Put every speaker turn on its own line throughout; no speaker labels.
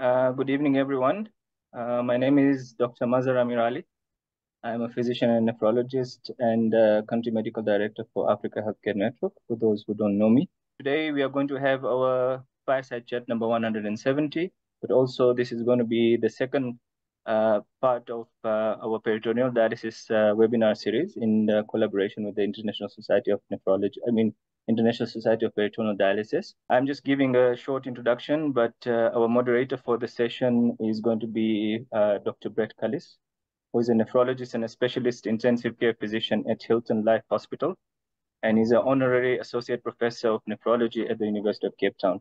Uh, good evening, everyone. Uh, my name is Dr. Mazhar Amir Ali. I'm a physician and nephrologist and uh, country medical director for Africa Healthcare Network, for those who don't know me. Today, we are going to have our fireside chat number 170, but also this is going to be the second uh, part of uh, our peritoneal dialysis uh, webinar series in collaboration with the International Society of Nephrology, I mean, International Society of Peritoneal Dialysis. I'm just giving a short introduction, but uh, our moderator for the session is going to be uh, Dr. Brett Cullis, who is a nephrologist and a specialist intensive care physician at Hilton Life Hospital, and is an honorary associate professor of nephrology at the University of Cape Town.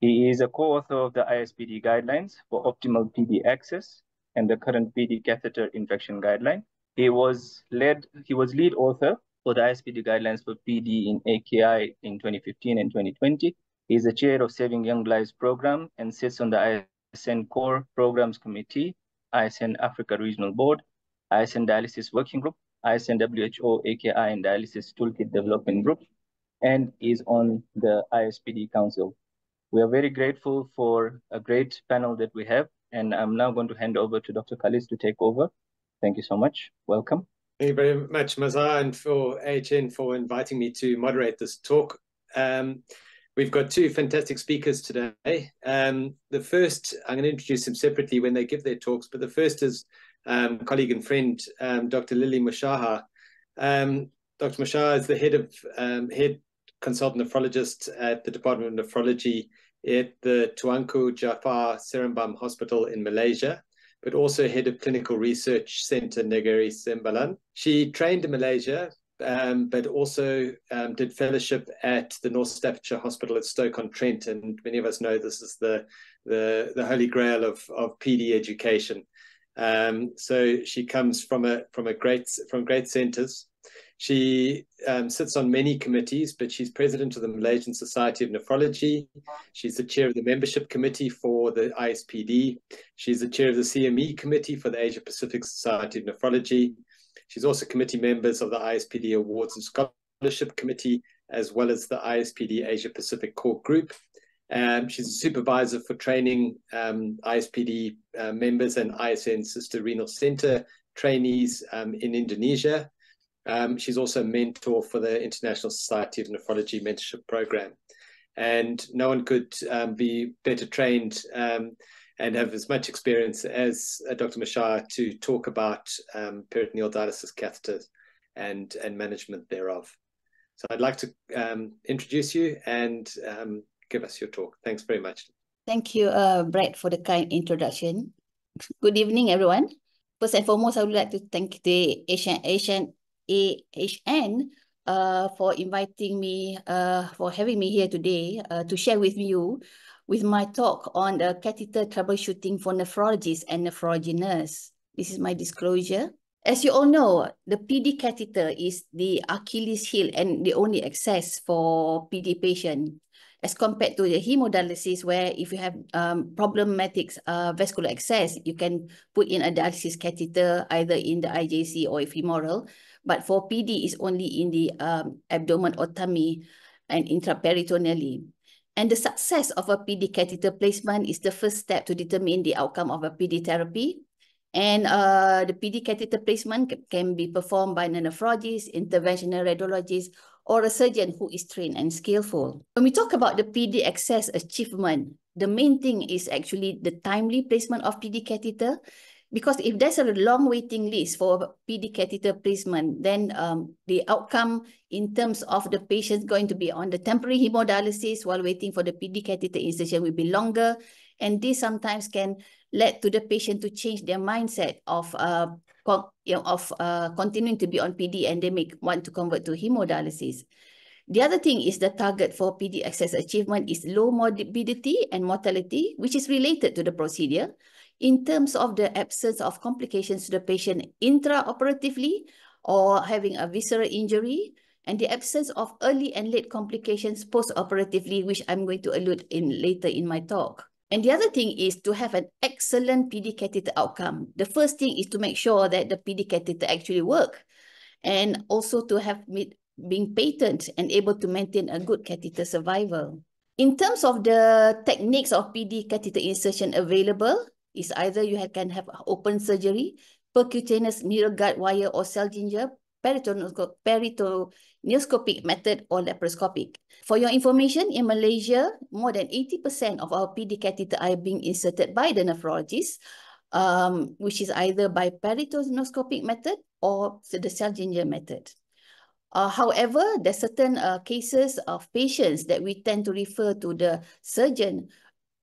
He is a co-author of the ISPD guidelines for optimal PD access and the current PD catheter infection guideline. He was led, he was lead author for the ISPD guidelines for PD in AKI in 2015 and 2020. He is the chair of Saving Young Lives program and sits on the ISN Core Programs Committee, ISN Africa Regional Board, ISN Dialysis Working Group, ISN WHO AKI and Dialysis Toolkit Development Group, and is on the ISPD Council. We are very grateful for a great panel that we have, and I'm now going to hand over to Dr. Cullis to take over. Thank you so much. Welcome.
Thank you very much, Mazhar, and for AHN for inviting me to moderate this talk. Um, we've got two fantastic speakers today. Um, the first, I'm going to introduce them separately when they give their talks, but the first is um, colleague and friend, um, Dr. Lily Mushahar. Um, Dr. Mushahar is the head of um, head consultant nephrologist at the Department of Nephrology at the Tuanku Jafar Seremban Hospital in Malaysia but also head of clinical research center Negeri Sembilan. She trained in Malaysia, um, but also um, did fellowship at the North Staffordshire Hospital at Stoke-on-Trent, and many of us know this is the the, the holy grail of of PD education. Um, so she comes from a from a great from great centres. She um, sits on many committees, but she's president of the Malaysian Society of Nephrology. She's the chair of the membership committee for the ISPD. She's the chair of the CME committee for the Asia Pacific Society of Nephrology. She's also committee members of the ISPD Awards and Scholarship Committee, as well as the ISPD Asia Pacific Core Group. Um, she's a supervisor for training um, ISPD uh, members and ISN Sister Renal Center trainees um, in Indonesia. Um, she's also a mentor for the International Society of Nephrology Mentorship Program. And no one could um, be better trained um, and have as much experience as uh, Dr. Mashar to talk about um, peritoneal dialysis catheters and, and management thereof. So I'd like to um, introduce you and um, give us your talk. Thanks very much.
Thank you, uh, Brett, for the kind introduction. Good evening, everyone. First and foremost, I would like to thank the Asian, Asian AHN uh, for inviting me, uh, for having me here today uh, to share with you with my talk on the catheter troubleshooting for nephrologists and nephrology nurse. This is my disclosure. As you all know, the PD catheter is the Achilles heel and the only access for PD patient as compared to the hemodialysis where if you have um, problematic uh, vascular access, you can put in a dialysis catheter either in the IJC or femoral. But for PD, is only in the um, abdomen or tummy and intraperitoneally. And the success of a PD catheter placement is the first step to determine the outcome of a PD therapy. And uh, the PD catheter placement can be performed by a nephrologist, interventional radiologist, or a surgeon who is trained and skillful. When we talk about the PD access achievement, the main thing is actually the timely placement of PD catheter because if there's a long waiting list for PD catheter placement, then um, the outcome in terms of the patient going to be on the temporary hemodialysis while waiting for the PD catheter insertion will be longer. And this sometimes can lead to the patient to change their mindset of uh, you know, of uh, continuing to be on PD and they may want to convert to hemodialysis. The other thing is the target for PD access achievement is low morbidity and mortality, which is related to the procedure in terms of the absence of complications to the patient intraoperatively or having a visceral injury, and the absence of early and late complications post-operatively, which I'm going to allude in later in my talk. And the other thing is to have an excellent PD catheter outcome. The first thing is to make sure that the PD catheter actually work, and also to have being patent and able to maintain a good catheter survival. In terms of the techniques of PD catheter insertion available, is either you can have open surgery, percutaneous needle guide wire or cell ginger, peritoneoscopic method or laparoscopic. For your information, in Malaysia, more than 80% of our PD catheter are being inserted by the nephrologist, um, which is either by peritoneoscopic method or the cell ginger method. Uh, however, there are certain uh, cases of patients that we tend to refer to the surgeon,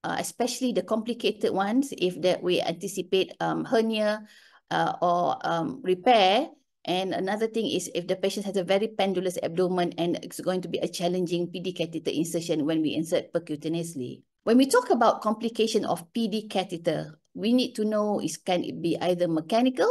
uh, especially the complicated ones, if that we anticipate um, hernia uh, or um, repair. And another thing is if the patient has a very pendulous abdomen and it's going to be a challenging PD catheter insertion when we insert percutaneously. When we talk about complication of PD catheter, we need to know is can it be either mechanical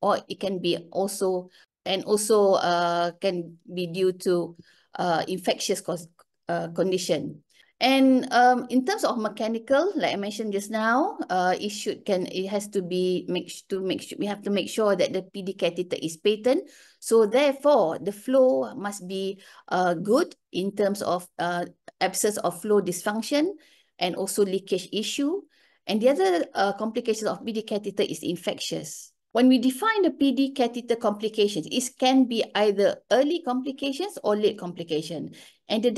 or it can be also and also uh, can be due to uh, infectious cause, uh, condition. And um, in terms of mechanical, like I mentioned just now, uh, it should can it has to be make to make sure we have to make sure that the PD catheter is patent. So therefore, the flow must be uh, good in terms of uh, absence of flow dysfunction and also leakage issue. And the other uh, complication of PD catheter is infectious. When we define the PD catheter complications, it can be either early complications or late complication. And the,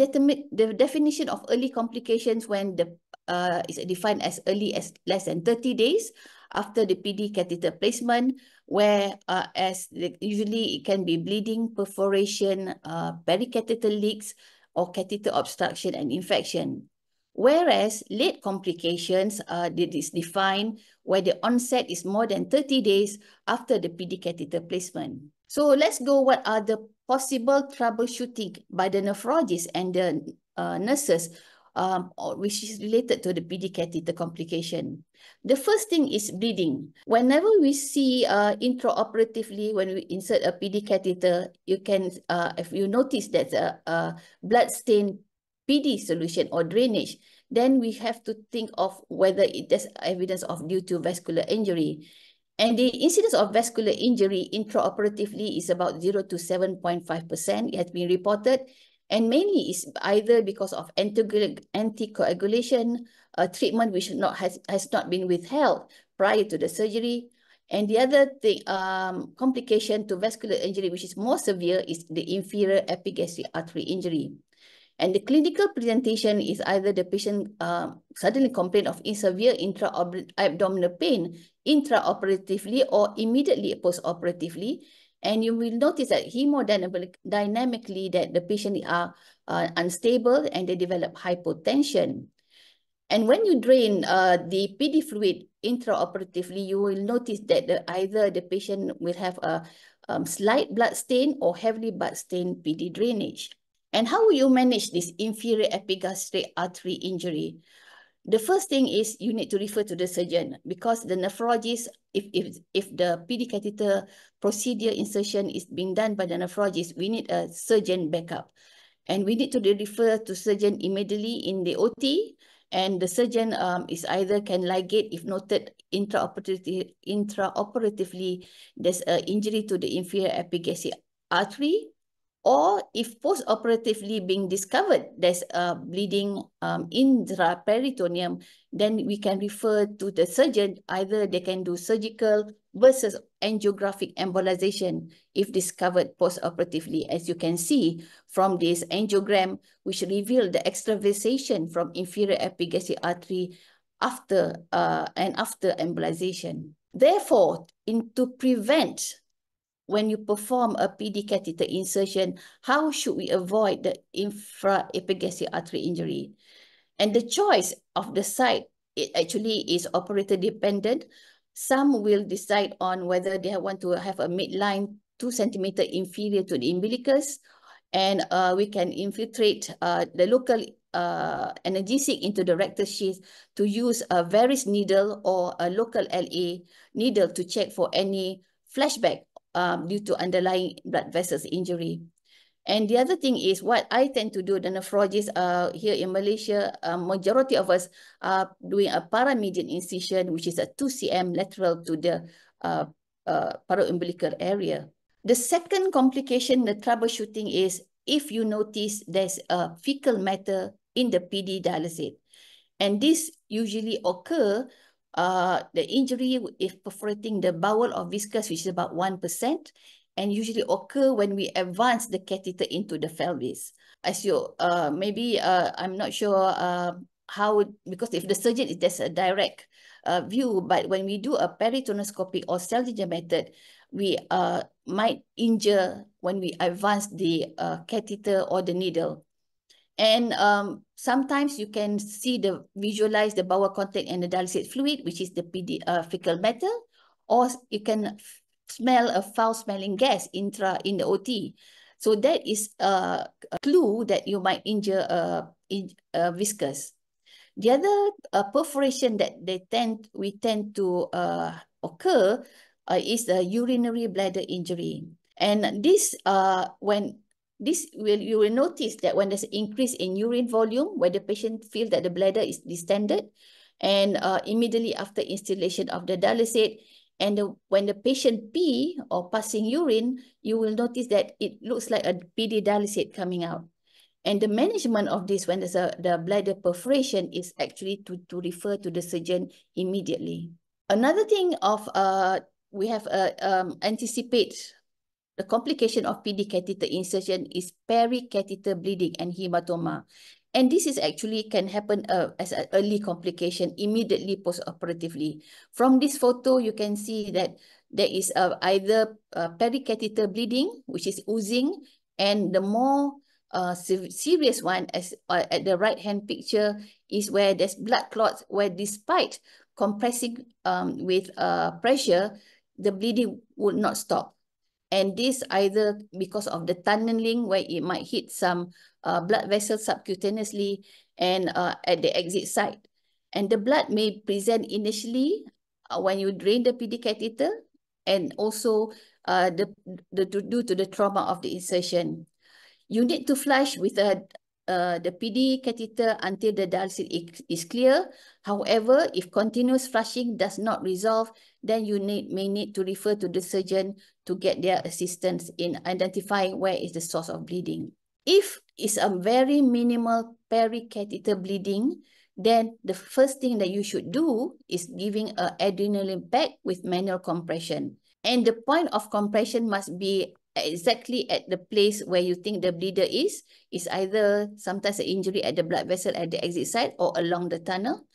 the definition of early complications when the uh, is defined as early as less than 30 days after the PD catheter placement, where uh, as the, usually it can be bleeding, perforation, uh, pericatheter leaks, or catheter obstruction and infection. Whereas late complications uh, is defined where the onset is more than 30 days after the PD catheter placement. So let's go what are the possible troubleshooting by the nephrologist and the uh, nurses um, which is related to the PD catheter complication. The first thing is bleeding. Whenever we see uh, intraoperatively, when we insert a PD catheter, you can, uh, if you notice that a, a blood stain PD solution or drainage, then we have to think of whether it is evidence of due to vascular injury. And the incidence of vascular injury intraoperatively is about 0 to 7.5%. It has been reported and mainly is either because of anticoagulation uh, treatment which not has, has not been withheld prior to the surgery. And the other thing, um, complication to vascular injury, which is more severe, is the inferior epigastric artery injury. And the clinical presentation is either the patient uh, suddenly complain of severe intra-abdominal pain intraoperatively or immediately post-operatively. And you will notice that hemodynamically that the patient are uh, unstable and they develop hypotension. And when you drain uh, the PD fluid intraoperatively, you will notice that the, either the patient will have a um, slight blood stain or heavily blood stain PD drainage. And how will you manage this inferior epigastric artery injury? The first thing is you need to refer to the surgeon because the nephrologist, if, if, if the PD catheter procedure insertion is being done by the nephrologist, we need a surgeon backup. And we need to refer to surgeon immediately in the OT and the surgeon um, is either can ligate if noted intraoperatively, intraoperatively there's an injury to the inferior epigastric artery or if post-operatively being discovered there's a bleeding um, intraperitoneum, then we can refer to the surgeon. Either they can do surgical versus angiographic embolization if discovered post-operatively. As you can see from this angiogram, which reveal the extravasation from inferior epigastric artery after uh, and after embolization. Therefore, in, to prevent when you perform a PD catheter insertion, how should we avoid the infraepigastric artery injury? And the choice of the site, it actually is operator dependent. Some will decide on whether they want to have a midline two centimeter inferior to the umbilicus, and uh, we can infiltrate uh, the local uh, analgesic into the rectus sheath to use a varus needle or a local LA needle to check for any flashback um, due to underlying blood vessels injury. And the other thing is what I tend to do, the nephrologists uh, here in Malaysia, uh, majority of us are doing a paramedian incision, which is a 2 cm lateral to the uh, uh, paraumbilical area. The second complication, the troubleshooting is if you notice there's a fecal matter in the PD dialysate. And this usually occur, uh, the injury is perforating the bowel of viscous, which is about 1%, and usually occur when we advance the catheter into the pelvis. As you, uh, maybe, uh, I'm not sure uh, how, because if the surgeon, is there's a direct uh, view, but when we do a peritoneoscopy or Seldinger method, we uh, might injure when we advance the uh, catheter or the needle. And um, sometimes you can see the visualize the bowel content and the dialysate fluid, which is the PD uh, fecal matter, or you can smell a foul smelling gas intra in the OT. So that is a, a clue that you might injure a, a viscous. The other uh, perforation that they tend we tend to uh, occur uh, is the urinary bladder injury. And this, uh, when this will you will notice that when there's an increase in urine volume, where the patient feels that the bladder is distended, and uh, immediately after installation of the dialysate, and the, when the patient pee or passing urine, you will notice that it looks like a PD dialysate coming out. And the management of this when there's a the bladder perforation is actually to, to refer to the surgeon immediately. Another thing of uh, we have uh, um, anticipate the complication of PD catheter insertion is pericatheter bleeding and hematoma. And this is actually can happen uh, as an early complication immediately post-operatively. From this photo, you can see that there is uh, either uh, pericatheter bleeding, which is oozing, and the more uh, serious one as uh, at the right hand picture is where there's blood clots, where despite compressing um, with uh, pressure, the bleeding would not stop. And this either because of the tunneling where it might hit some uh, blood vessels subcutaneously and uh, at the exit site. And the blood may present initially uh, when you drain the PD catheter and also uh, the, the, due to the trauma of the insertion. You need to flush with a uh, the PD catheter until the dialysis is clear. However, if continuous flushing does not resolve, then you need, may need to refer to the surgeon to get their assistance in identifying where is the source of bleeding. If it's a very minimal pericatheter bleeding, then the first thing that you should do is giving an adrenaline pack with manual compression. And the point of compression must be exactly at the place where you think the bleeder is, is either sometimes an injury at the blood vessel at the exit site or along the tunnel.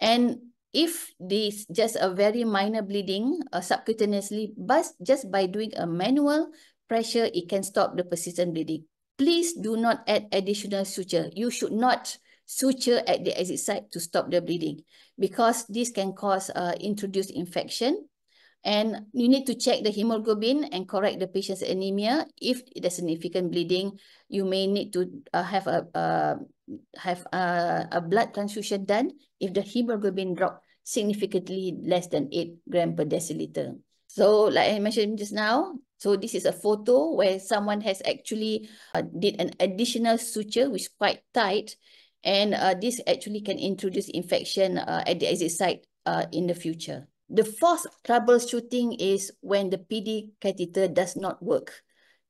And if this just a very minor bleeding uh, subcutaneously, but just by doing a manual pressure, it can stop the persistent bleeding. Please do not add additional suture. You should not suture at the exit site to stop the bleeding because this can cause uh, introduced infection and you need to check the hemoglobin and correct the patient's anemia. If there's significant bleeding, you may need to uh, have a uh, have a, a blood transfusion done if the hemoglobin drop significantly less than 8 gram per deciliter. So like I mentioned just now, so this is a photo where someone has actually uh, did an additional suture which is quite tight and uh, this actually can introduce infection uh, at the exit site uh, in the future. The fourth troubleshooting is when the PD catheter does not work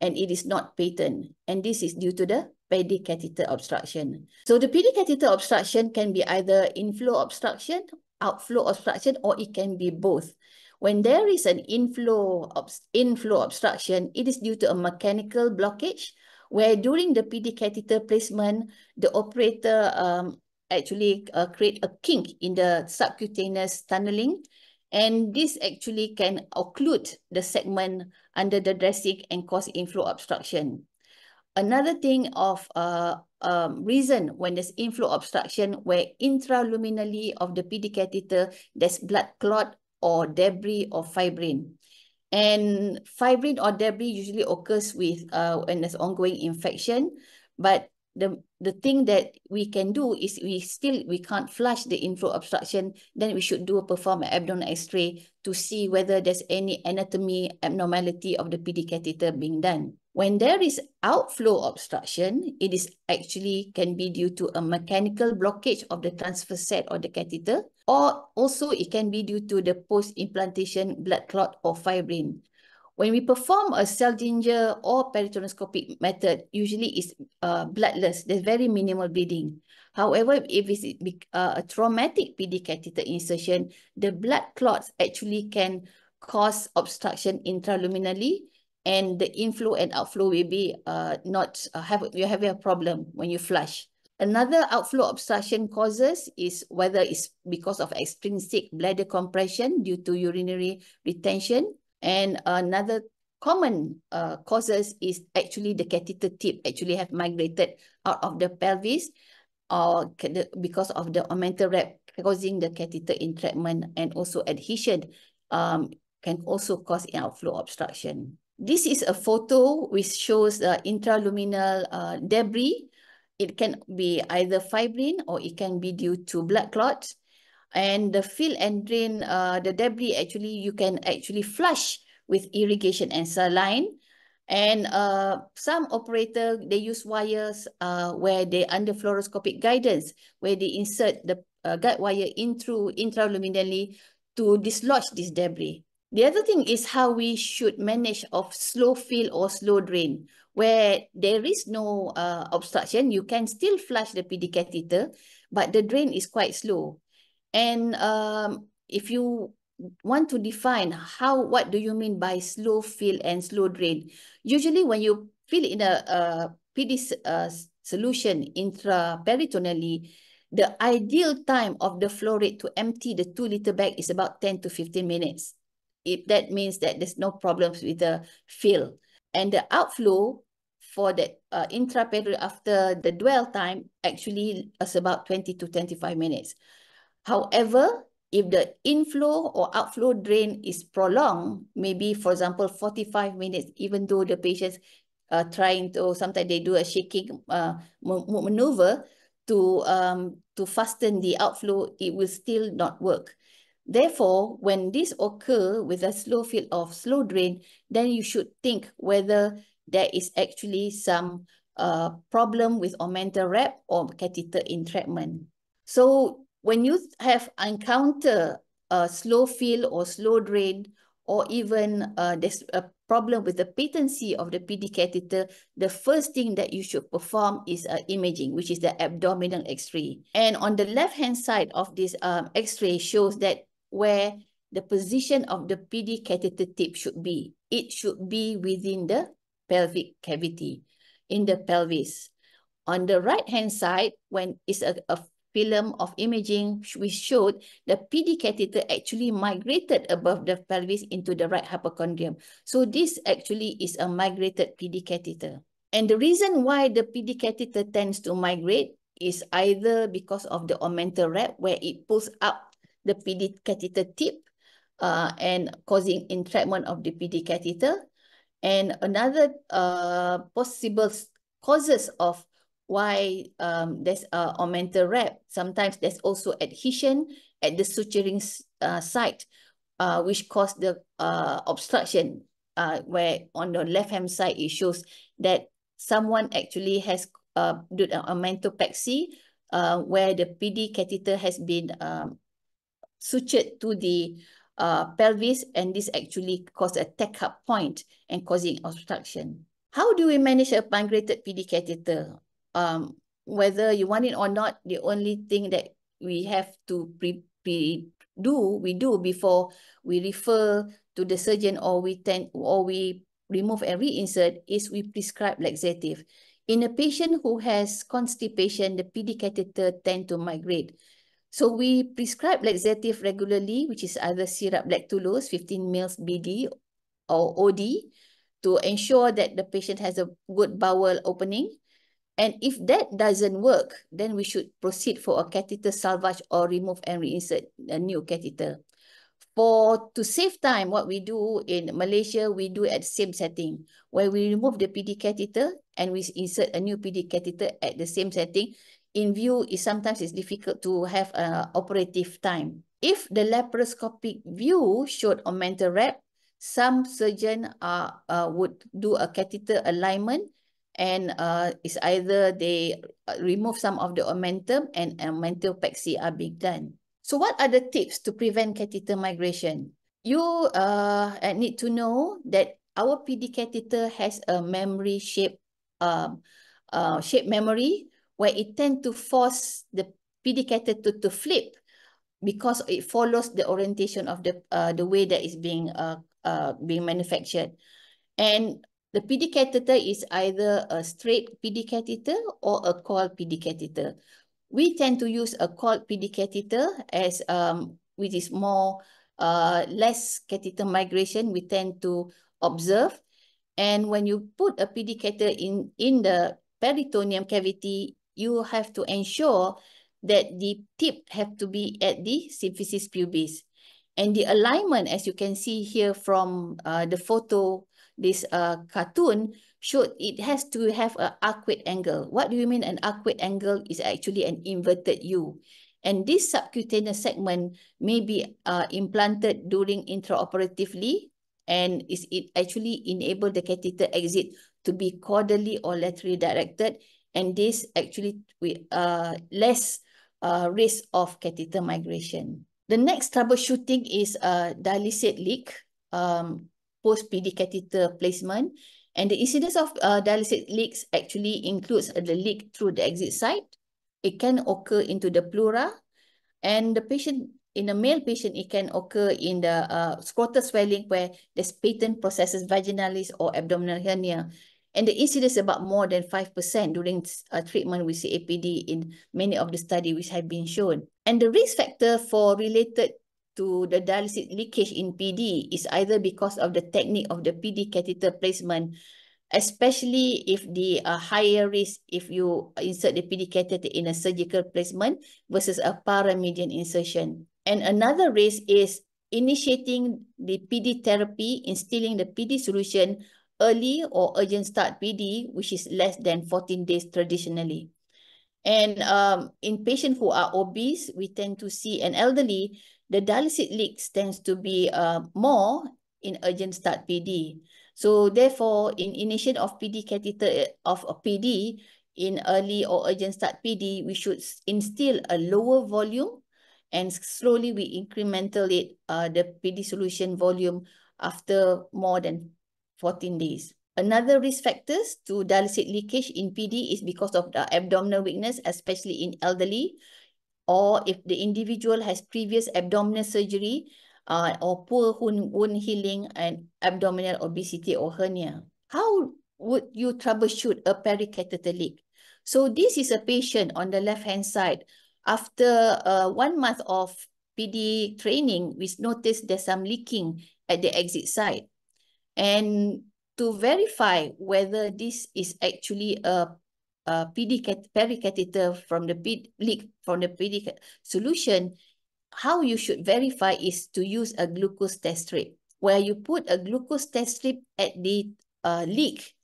and it is not patent. And this is due to the PD catheter obstruction. So the PD catheter obstruction can be either inflow obstruction, outflow obstruction, or it can be both. When there is an inflow, inflow obstruction, it is due to a mechanical blockage where during the PD catheter placement, the operator um, actually uh, create a kink in the subcutaneous tunneling and this actually can occlude the segment under the dressing and cause inflow obstruction. Another thing of uh, um, reason when there's inflow obstruction where intraluminally of the PD catheter, there's blood clot or debris or fibrin. And fibrin or debris usually occurs with uh, when there's ongoing infection, but the the thing that we can do is we still we can't flush the inflow obstruction then we should do a perform an abdominal x-ray to see whether there's any anatomy abnormality of the pd catheter being done. When there is outflow obstruction it is actually can be due to a mechanical blockage of the transfer set or the catheter or also it can be due to the post implantation blood clot or fibrin When we perform a Seldinger or peritoneoscopic method, usually it's uh, bloodless. There's very minimal bleeding. However, if it's uh, a traumatic PD catheter insertion, the blood clots actually can cause obstruction intraluminally and the inflow and outflow will be uh, not uh, have you have a problem when you flush. Another outflow obstruction causes is whether it's because of extrinsic bladder compression due to urinary retention. And another common uh, causes is actually the catheter tip actually have migrated out of the pelvis or because of the omental wrap causing the catheter entrapment and also adhesion um, can also cause outflow obstruction. This is a photo which shows the intraluminal uh, debris. It can be either fibrin or it can be due to blood clots. And the fill and drain, uh, the debris actually, you can actually flush with irrigation and saline. And uh, some operator, they use wires uh, where they under fluoroscopic guidance, where they insert the uh, guide wire in through intraluminally to dislodge this debris. The other thing is how we should manage of slow fill or slow drain. Where there is no uh, obstruction, you can still flush the PD catheter, but the drain is quite slow. And um, if you want to define how, what do you mean by slow fill and slow drain? Usually when you fill in a, a PD uh, solution intraperitoneally, the ideal time of the flow rate to empty the two liter bag is about 10 to 15 minutes it, that means that there's no problems with the fill. And the outflow for the uh, intraperitoneal after the dwell time actually is about 20 to 25 minutes. However, if the inflow or outflow drain is prolonged, maybe for example, 45 minutes, even though the patient's uh, trying to, sometimes they do a shaking uh, maneuver to, um, to fasten the outflow, it will still not work. Therefore, when this occur with a slow fill of slow drain, then you should think whether there is actually some uh, problem with omental wrap or catheter entrapment. So when you have encounter a slow fill or slow drain, or even uh, there's a problem with the patency of the PD catheter, the first thing that you should perform is uh, imaging, which is the abdominal x-ray. And on the left-hand side of this um, x-ray shows that where the position of the PD catheter tip should be. It should be within the pelvic cavity, in the pelvis. On the right-hand side, when it's a, a film of imaging, we showed the PD catheter actually migrated above the pelvis into the right hypochondrium. So this actually is a migrated PD catheter. And the reason why the PD catheter tends to migrate is either because of the omental wrap, where it pulls up the PD catheter tip uh, and causing entrapment of the PD catheter. And another uh, possible causes of why um, there's a omental wrap, sometimes there's also adhesion at the suturing uh, site, uh, which cause the uh, obstruction, uh, where on the left-hand side, it shows that someone actually has uh, done a omentopexy, uh, where the PD catheter has been um, sutured to the uh, pelvis and this actually cause a take-up point and causing obstruction. How do we manage a migrated PD catheter? Um, whether you want it or not, the only thing that we have to pre, pre do, we do before we refer to the surgeon or we tend or we remove and reinsert is we prescribe laxative. In a patient who has constipation, the PD catheter tend to migrate. So we prescribe laxative regularly, which is either syrup lactulose, 15 mils BD or OD, to ensure that the patient has a good bowel opening. And if that doesn't work, then we should proceed for a catheter salvage or remove and reinsert a new catheter. For to save time, what we do in Malaysia, we do at the same setting, where we remove the PD catheter and we insert a new PD catheter at the same setting in view is sometimes it's difficult to have a operative time. If the laparoscopic view showed omental wrap, some surgeon uh, uh, would do a catheter alignment and uh, it's either they uh, remove some of the omentum and omentopexy are being done. So what are the tips to prevent catheter migration? You uh, need to know that our PD catheter has a memory shape, um, uh, shape memory where it tend to force the PD catheter to flip because it follows the orientation of the uh, the way that is being uh, uh, being manufactured. And the PD catheter is either a straight PD catheter or a coiled PD catheter. We tend to use a coiled PD catheter as um, which is more uh, less catheter migration. We tend to observe. And when you put a PD catheter in, in the peritoneum cavity, you have to ensure that the tip have to be at the symphysis pubis. And the alignment, as you can see here from uh, the photo, this uh, cartoon, showed it has to have an arcuate angle. What do you mean an arcuate angle is actually an inverted U. And this subcutaneous segment may be uh, implanted during intraoperatively and is it actually enable the catheter exit to be caudally or laterally directed and this actually with uh, less uh, risk of catheter migration. The next troubleshooting is a dialysate leak um, post-PD catheter placement. And the incidence of uh, dialysate leaks actually includes uh, the leak through the exit site. It can occur into the pleura. And the patient, in a male patient, it can occur in the uh, scrotal swelling where there's patent processes vaginalis or abdominal hernia. And the incidence is about more than 5% during uh, treatment with CAPD in many of the studies which have been shown. And the risk factor for related to the dialysis leakage in PD is either because of the technique of the PD catheter placement, especially if the uh, higher risk if you insert the PD catheter in a surgical placement versus a paramedian insertion. And another risk is initiating the PD therapy, instilling the PD solution early or urgent start PD, which is less than 14 days traditionally. And um, in patients who are obese, we tend to see an elderly, the dialysis leaks tends to be uh, more in urgent start PD. So therefore, in initiation of PD catheter eh, of a PD, in early or urgent start PD, we should instill a lower volume and slowly we incremental it, uh, the PD solution volume after more than 14 days. Another risk factors to dialysate leakage in PD is because of the abdominal weakness, especially in elderly, or if the individual has previous abdominal surgery uh, or poor wound, healing and abdominal obesity or hernia. How would you troubleshoot a pericatheter leak? So this is a patient on the left-hand side. After uh, one month of PD training, we noticed there's some leaking at the exit site. And to verify whether this is actually a, a PD pericatheter from the leak from the PD solution, how you should verify is to use a glucose test strip, where you put a glucose test strip at the uh, leak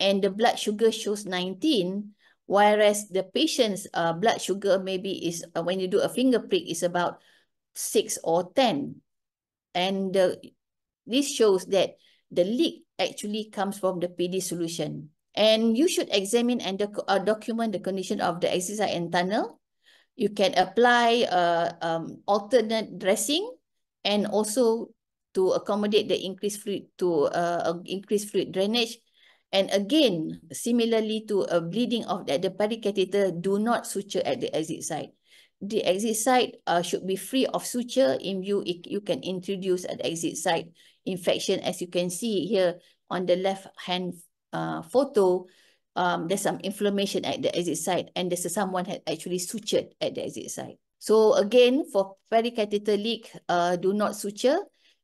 and the blood sugar shows 19, whereas the patient's uh, blood sugar maybe is, uh, when you do a finger prick, is about 6 or 10. And this shows that the leak actually comes from the PD solution. And you should examine and doc uh, document the condition of the exercise and tunnel. You can apply uh, um, alternate dressing and also to accommodate the increased fluid to uh, increased fluid drainage. And again, similarly to a bleeding of the, the pericatheter, do not suture at the exit site. The exit site uh, should be free of suture. In view, you can introduce at the exit site infection, as you can see here on the left hand uh, photo, um, there's some inflammation at the exit site and there's someone had actually sutured at the exit site. So again, for pericatheter leak, uh, do not suture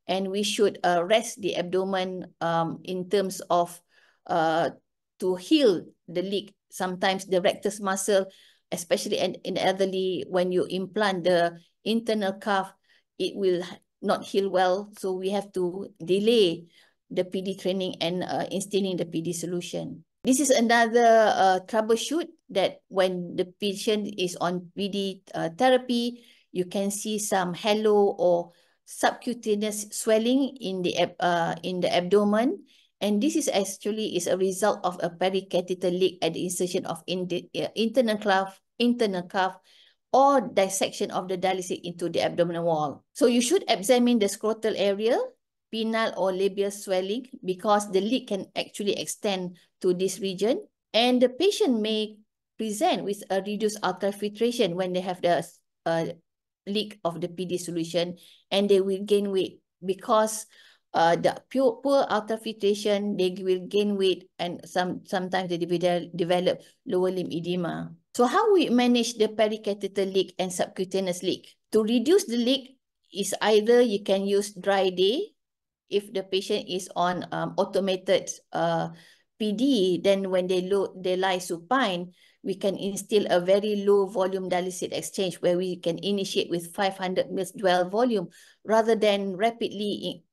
and we should uh, rest the abdomen um, in terms of uh, to heal the leak. Sometimes the rectus muscle, especially in, in elderly, when you implant the internal cuff, it will not heal well. So we have to delay the PD training and uh, instilling the PD solution. This is another uh, troubleshoot that when the patient is on PD uh, therapy, you can see some halo or subcutaneous swelling in the uh, in the abdomen. And this is actually is a result of a pericatheter leak at the insertion of in the, uh, internal cuff, internal cuff or dissection of the dialysis into the abdominal wall. So you should examine the scrotal area penile or labial swelling because the leak can actually extend to this region. And the patient may present with a reduced ultrafiltration when they have the uh, leak of the PD solution and they will gain weight because uh, the pure, poor ultrafiltration, they will gain weight and some sometimes they develop lower limb edema. So how we manage the pericatheter leak and subcutaneous leak? To reduce the leak is either you can use dry day if the patient is on um, automated uh, PD, then when they, lo they lie supine, we can instill a very low volume dialysate exchange where we can initiate with 500 ml dwell volume rather than rapidly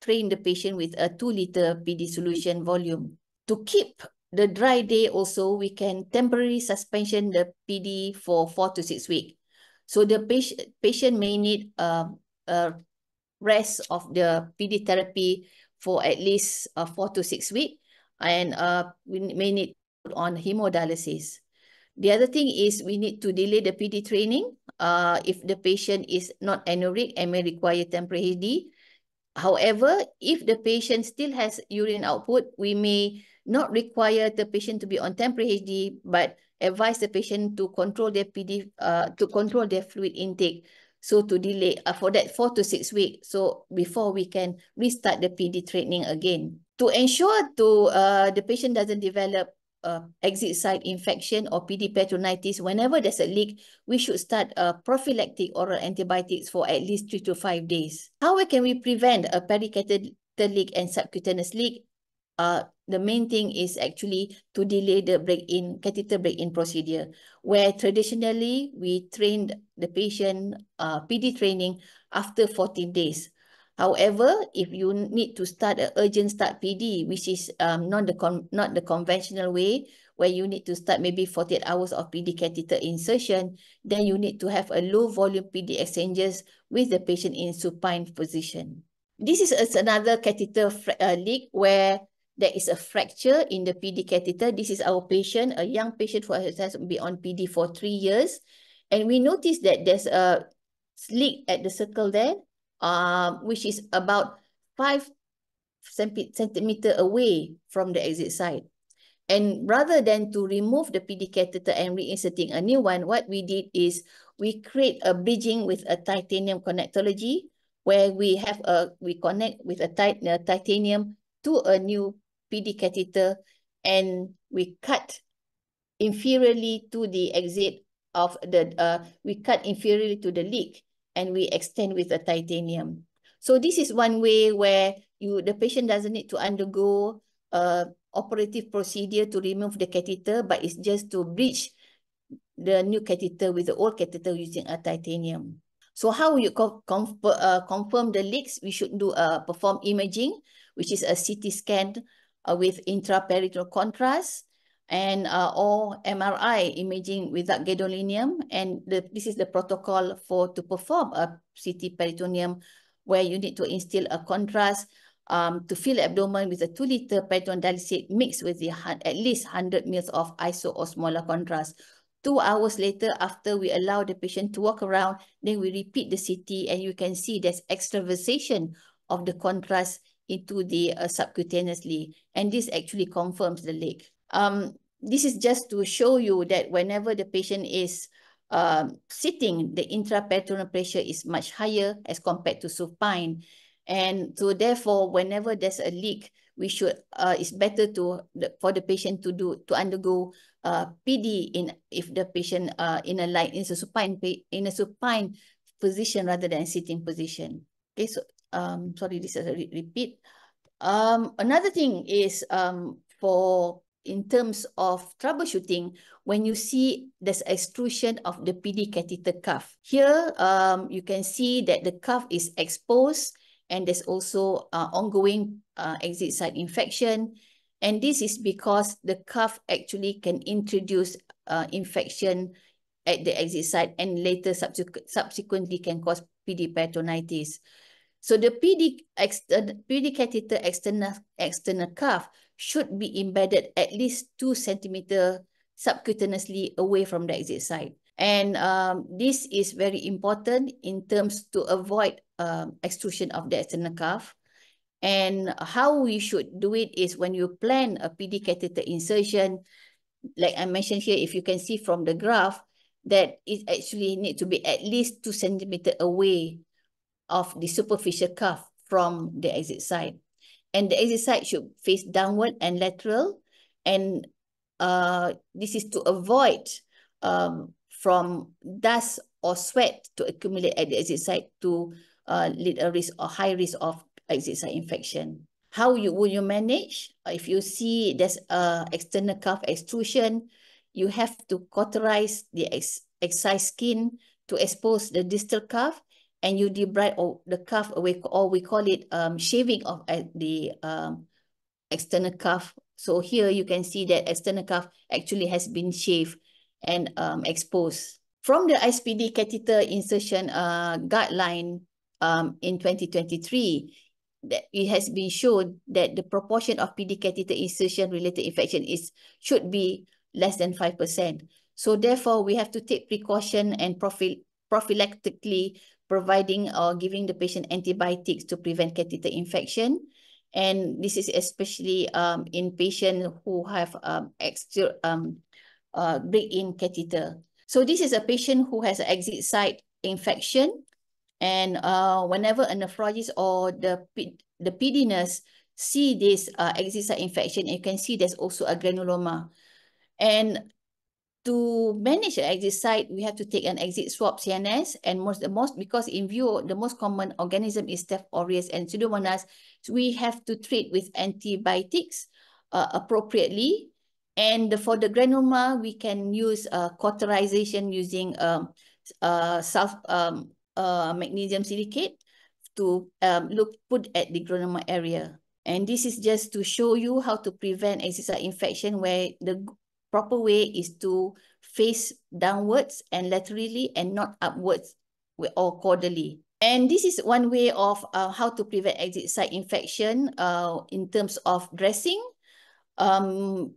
train the patient with a 2 liter PD solution volume. To keep the dry day also, we can temporarily suspension the PD for 4 to 6 weeks. So the patient, patient may need uh, a rest of the PD therapy for at least uh, 4 to 6 weeks and uh, we may need on hemodialysis. The other thing is we need to delay the PD training uh, if the patient is not anuric and may require temporary HD. However, if the patient still has urine output, we may not require the patient to be on temporary HD, but advise the patient to control their PD, uh, to control their fluid intake. So to delay uh, for that four to six weeks, so before we can restart the PD training again. To ensure to uh, the patient doesn't develop uh, exit site infection or PD peritonitis, whenever there's a leak, we should start uh, prophylactic oral antibiotics for at least three to five days. How can we prevent a pericatheter leak and subcutaneous leak? Uh, the main thing is actually to delay the break-in, catheter break-in procedure, where traditionally we trained the patient uh, PD training after 14 days. However, if you need to start an urgent start PD, which is um, not, the con not the conventional way, where you need to start maybe 48 hours of PD catheter insertion, then you need to have a low volume PD exchanges with the patient in supine position. This is another catheter uh, leak where there is a fracture in the PD catheter. This is our patient, a young patient who has been on PD for three years. And we notice that there's a leak at the circle there uh, which is about five centimeter away from the exit site. And rather than to remove the PD catheter and reinserting a new one, what we did is we create a bridging with a titanium connectology where we have a we connect with a, tit a titanium to a new PD catheter and we cut inferiorly to the exit of the uh, we cut inferiorly to the leak and we extend with a titanium. So this is one way where you the patient doesn't need to undergo a operative procedure to remove the catheter, but it's just to bridge the new catheter with the old catheter using a titanium. So how you co uh, confirm the leaks? We should do uh, perform imaging, which is a CT scan uh, with intraperitoneal contrast and uh, or MRI imaging without gadolinium. And the, this is the protocol for to perform a CT peritoneum where you need to instill a contrast um, to fill abdomen with a 2 liter peritoneal dialysate mixed with the at least 100 mils of isoosmolar contrast. Two hours later, after we allow the patient to walk around, then we repeat the CT and you can see there's extravasation of the contrast into the uh, subcutaneously. And this actually confirms the leg. Um, this is just to show you that whenever the patient is um, sitting, the intraperitoneal pressure is much higher as compared to supine. And so therefore, whenever there's a leak, we should, uh, it's better to for the patient to do, to undergo uh, PD in if the patient uh, in a light, in a supine, in a supine position rather than sitting position. Okay, so um, sorry, this is a re repeat. Um, another thing is um, for in terms of troubleshooting, when you see this extrusion of the PD catheter cuff. Here, um, you can see that the cuff is exposed and there's also uh, ongoing uh, exit site infection. And this is because the cuff actually can introduce uh, infection at the exit site and later subsequ subsequently can cause PD peritonitis. So the PD, PD catheter external, external cuff should be embedded at least two centimeter subcutaneously away from the exit site. And um, this is very important in terms to avoid um, extrusion of the external cuff. And how we should do it is when you plan a PD catheter insertion, like I mentioned here, if you can see from the graph, that it actually need to be at least two centimeter away of the superficial cuff from the exit site. And the exit site should face downward and lateral. And uh, this is to avoid um, from dust or sweat to accumulate at the exit site to uh, lead a risk or high risk of exit site infection. How you will you manage? If you see there's a external cuff extrusion, you have to cauterize the ex excised skin to expose the distal cuff and you debride or the cuff away or we call it um, shaving of uh, the um, external cuff. So here you can see that external cuff actually has been shaved and um, exposed. From the ISPD catheter insertion uh, guideline um, in 2023, that it has been shown that the proportion of PD catheter insertion related infection is should be less than 5%. So therefore, we have to take precaution and prophy prophylactically providing or giving the patient antibiotics to prevent catheter infection. And this is especially um, in patients who have um, extra um, uh, break-in catheter. So this is a patient who has an exit site infection and uh, whenever a nephrologist or the, the PD nurse see this uh, exit site infection, you can see there's also a granuloma. And to manage an exit site, we have to take an exit swab CNS and most the most because in view the most common organism is Staph aureus and Pseudomonas, so we have to treat with antibiotics uh, appropriately. And for the granuloma, we can use uh, cauterization using um, uh, self um, uh, magnesium silicate to um, look put at the granuloma area. And this is just to show you how to prevent exit site infection where the proper way is to face downwards and laterally and not upwards or caudally. And this is one way of uh, how to prevent exit site infection uh, in terms of dressing. Um,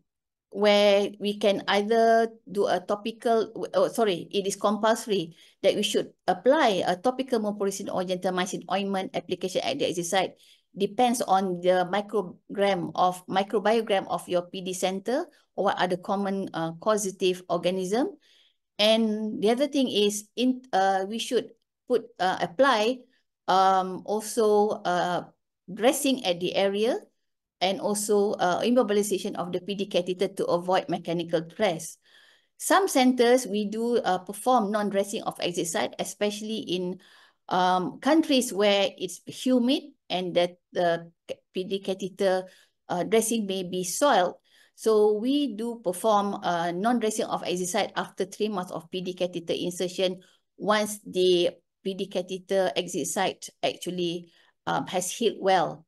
where we can either do a topical, oh, sorry, it is compulsory that we should apply a topical mupirocin or gentamicin ointment application at the exit site. Depends on the microgram of microbiome of your PD center or what are the common uh, causative organism. And the other thing is in uh, we should put uh, apply um, also uh, dressing at the area and also uh, immobilization of the PD catheter to avoid mechanical stress. Some centers, we do uh, perform non-dressing of exit site, especially in um, countries where it's humid and that the PD catheter uh, dressing may be soiled. So we do perform uh, non-dressing of exit site after three months of PD catheter insertion once the PD catheter exit site actually um, has healed well.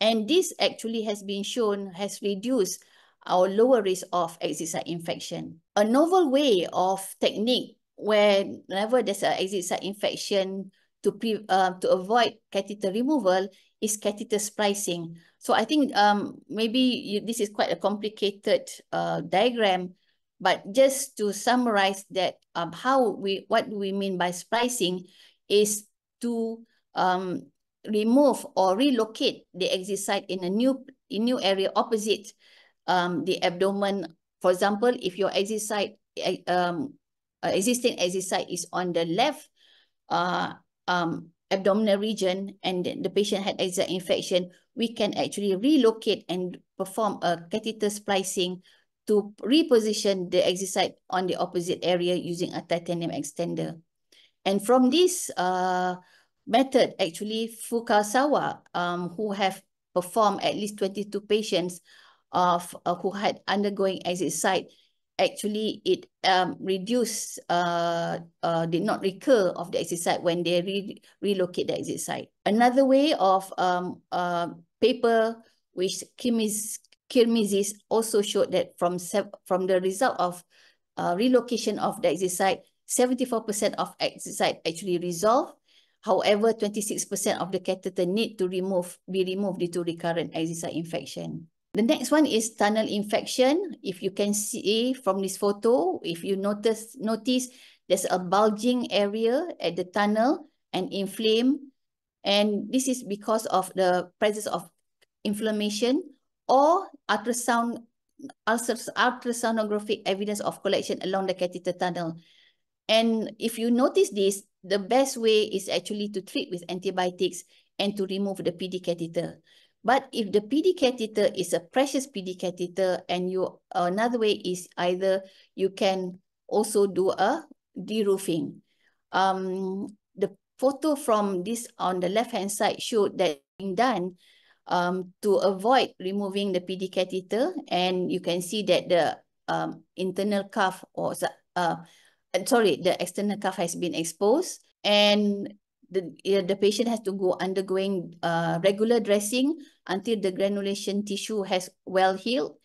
And this actually has been shown has reduced our lower risk of exit site infection. A novel way of technique whenever there's an exit site infection to pre, uh, to avoid catheter removal is catheter splicing. So I think um, maybe you, this is quite a complicated uh, diagram, but just to summarize that um, how we what do we mean by splicing is to um, remove or relocate the exit site in a new in new area opposite um, the abdomen. For example, if your exit site eh, um, uh, existing exit site is on the left uh, um, abdominal region and the patient had exit infection, we can actually relocate and perform a catheter splicing to reposition the exit site on the opposite area using a titanium extender. And from this uh, method, actually, Fukasawa, um, who have performed at least 22 patients of uh, who had undergoing exit site, actually it um, reduced, uh, uh, did not recur of the exit site when they re relocate the exit site. Another way of um, uh, paper which Kirmizis also showed that from, from the result of uh, relocation of the exit site, 74% of exit site actually resolved However, 26% of the catheter need to remove be removed due to recurrent exit infection. The next one is tunnel infection. If you can see from this photo, if you notice, notice there's a bulging area at the tunnel and inflame And this is because of the presence of inflammation or ultrasound ultrasonographic evidence of collection along the catheter tunnel. And if you notice this, the best way is actually to treat with antibiotics and to remove the PD catheter. But if the PD catheter is a precious PD catheter and you another way is either you can also do a deroofing. Um, the photo from this on the left hand side showed that being done um, to avoid removing the PD catheter and you can see that the um, internal cuff or uh, sorry the external cuff has been exposed and the, the patient has to go undergoing uh, regular dressing until the granulation tissue has well healed.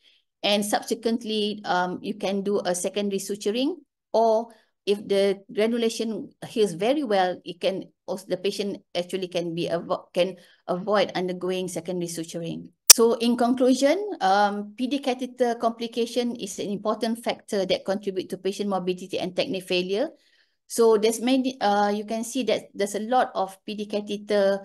And subsequently, um, you can do a secondary suturing or if the granulation heals very well, it can also the patient actually can be avo can avoid undergoing secondary suturing. So in conclusion, um, PD catheter complication is an important factor that contribute to patient morbidity and technique failure. So there's many, uh, you can see that there's a lot of PD catheter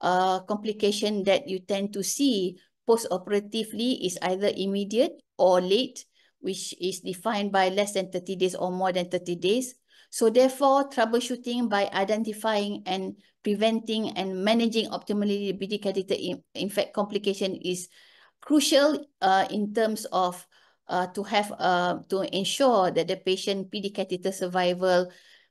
uh, complication that you tend to see post-operatively is either immediate or late, which is defined by less than 30 days or more than 30 days. So therefore, troubleshooting by identifying and preventing and managing optimally the PD catheter in, infect complication is crucial uh, in terms of uh, to have uh, to ensure that the patient PD catheter survival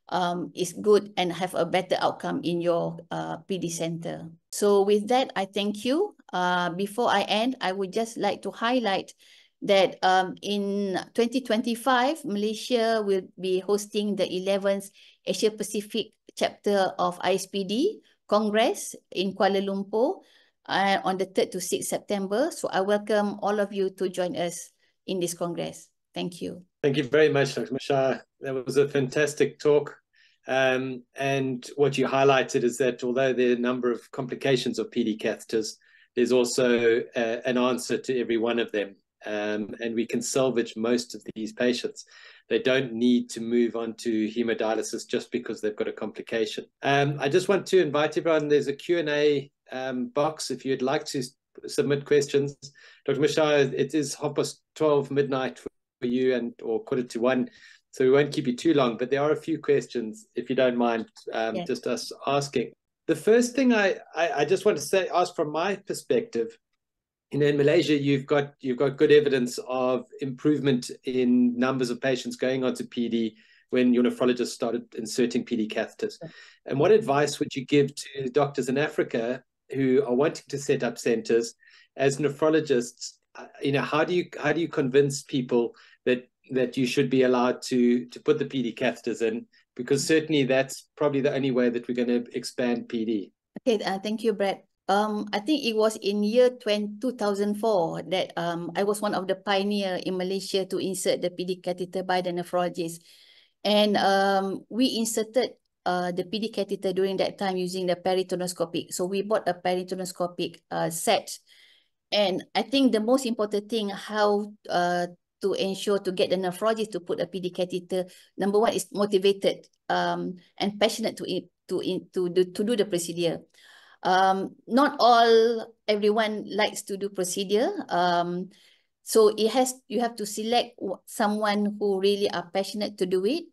um, is good and have a better outcome in your uh, PD center. So with that, I thank you. Uh, before I end, I would just like to highlight that um, in 2025, Malaysia will be hosting the 11th Asia Pacific chapter of ISPD Congress in Kuala Lumpur uh, on the 3rd to 6th September. So I welcome all of you to join us in this Congress. Thank you.
Thank you very much, Dr. Mushahar. That was a fantastic talk. Um, and what you highlighted is that although there are a number of complications of PD catheters, there's also uh, an answer to every one of them. Um, and we can salvage most of these patients. They don't need to move on to hemodialysis just because they've got a complication. Um, I just want to invite everyone, there's a Q&A um, box if you'd like to submit questions. Dr. Mushahar, it is half past 12 midnight for you and or quarter to one. So we won't keep you too long, but there are a few questions, if you don't mind, um, yeah. just us asking. The first thing I, I, I just want to say, ask from my perspective, you know, in Malaysia, you've got you've got good evidence of improvement in numbers of patients going onto PD when your nephrologist started inserting PD catheters. And what advice would you give to doctors in Africa who are wanting to set up centers as nephrologists? Uh, you know, how do you how do you convince people that that you should be allowed to to put the PD catheters in because certainly that's probably the only way that we're going to expand PD.
Okay, uh, thank you, Brad. Um, I think it was in year 20, 2004 that um, I was one of the pioneer in Malaysia to insert the PD catheter by the nephrologist. And um, we inserted uh, the PD catheter during that time using the peritoneoscopic. So we bought a peritoneoscopic uh, set. And I think the most important thing how uh, to ensure to get the nephrologist to put a PD catheter, number one is motivated um, and passionate to to to do to do the procedure. Um, not all everyone likes to do procedure. Um, so it has you have to select someone who really are passionate to do it.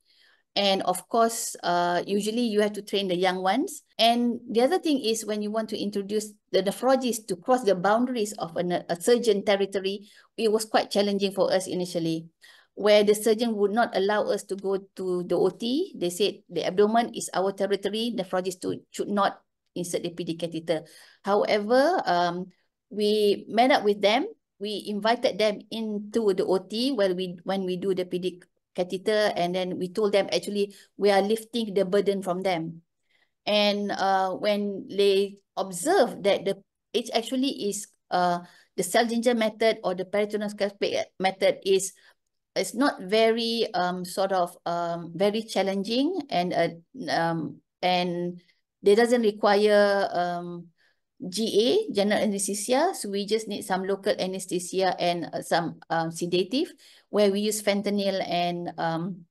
And of course, uh, usually you have to train the young ones. And the other thing is when you want to introduce the nephrologist to cross the boundaries of an, a surgeon territory, it was quite challenging for us initially, where the surgeon would not allow us to go to the OT. They said the abdomen is our territory, nephrologist to, should not insert the PD catheter. However, um, we met up with them. We invited them into the OT where we when we do the PD catheter and then we told them actually we are lifting the burden from them. And uh, when they observe that the it actually is uh, the Seldinger method or the peritoneoscopic method is is not very um, sort of um, very challenging and uh, um, and they doesn't require um, GA, general anesthesia. So we just need some local anesthesia and uh, some um, sedative where we use fentanyl and um,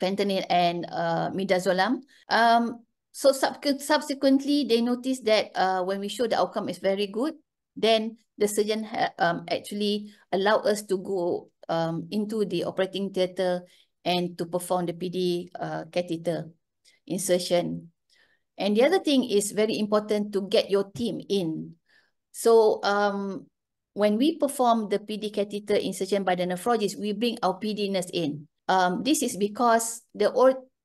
fentanyl and uh, midazolam. Um, so subsequently, they noticed that uh, when we show the outcome is very good, then the surgeon um, actually allow us to go um, into the operating theatre and to perform the PD uh, catheter insertion. And the other thing is very important to get your team in. So um, when we perform the PD catheter insertion by the nephrologist, we bring our PD nurse in. Um, this is because the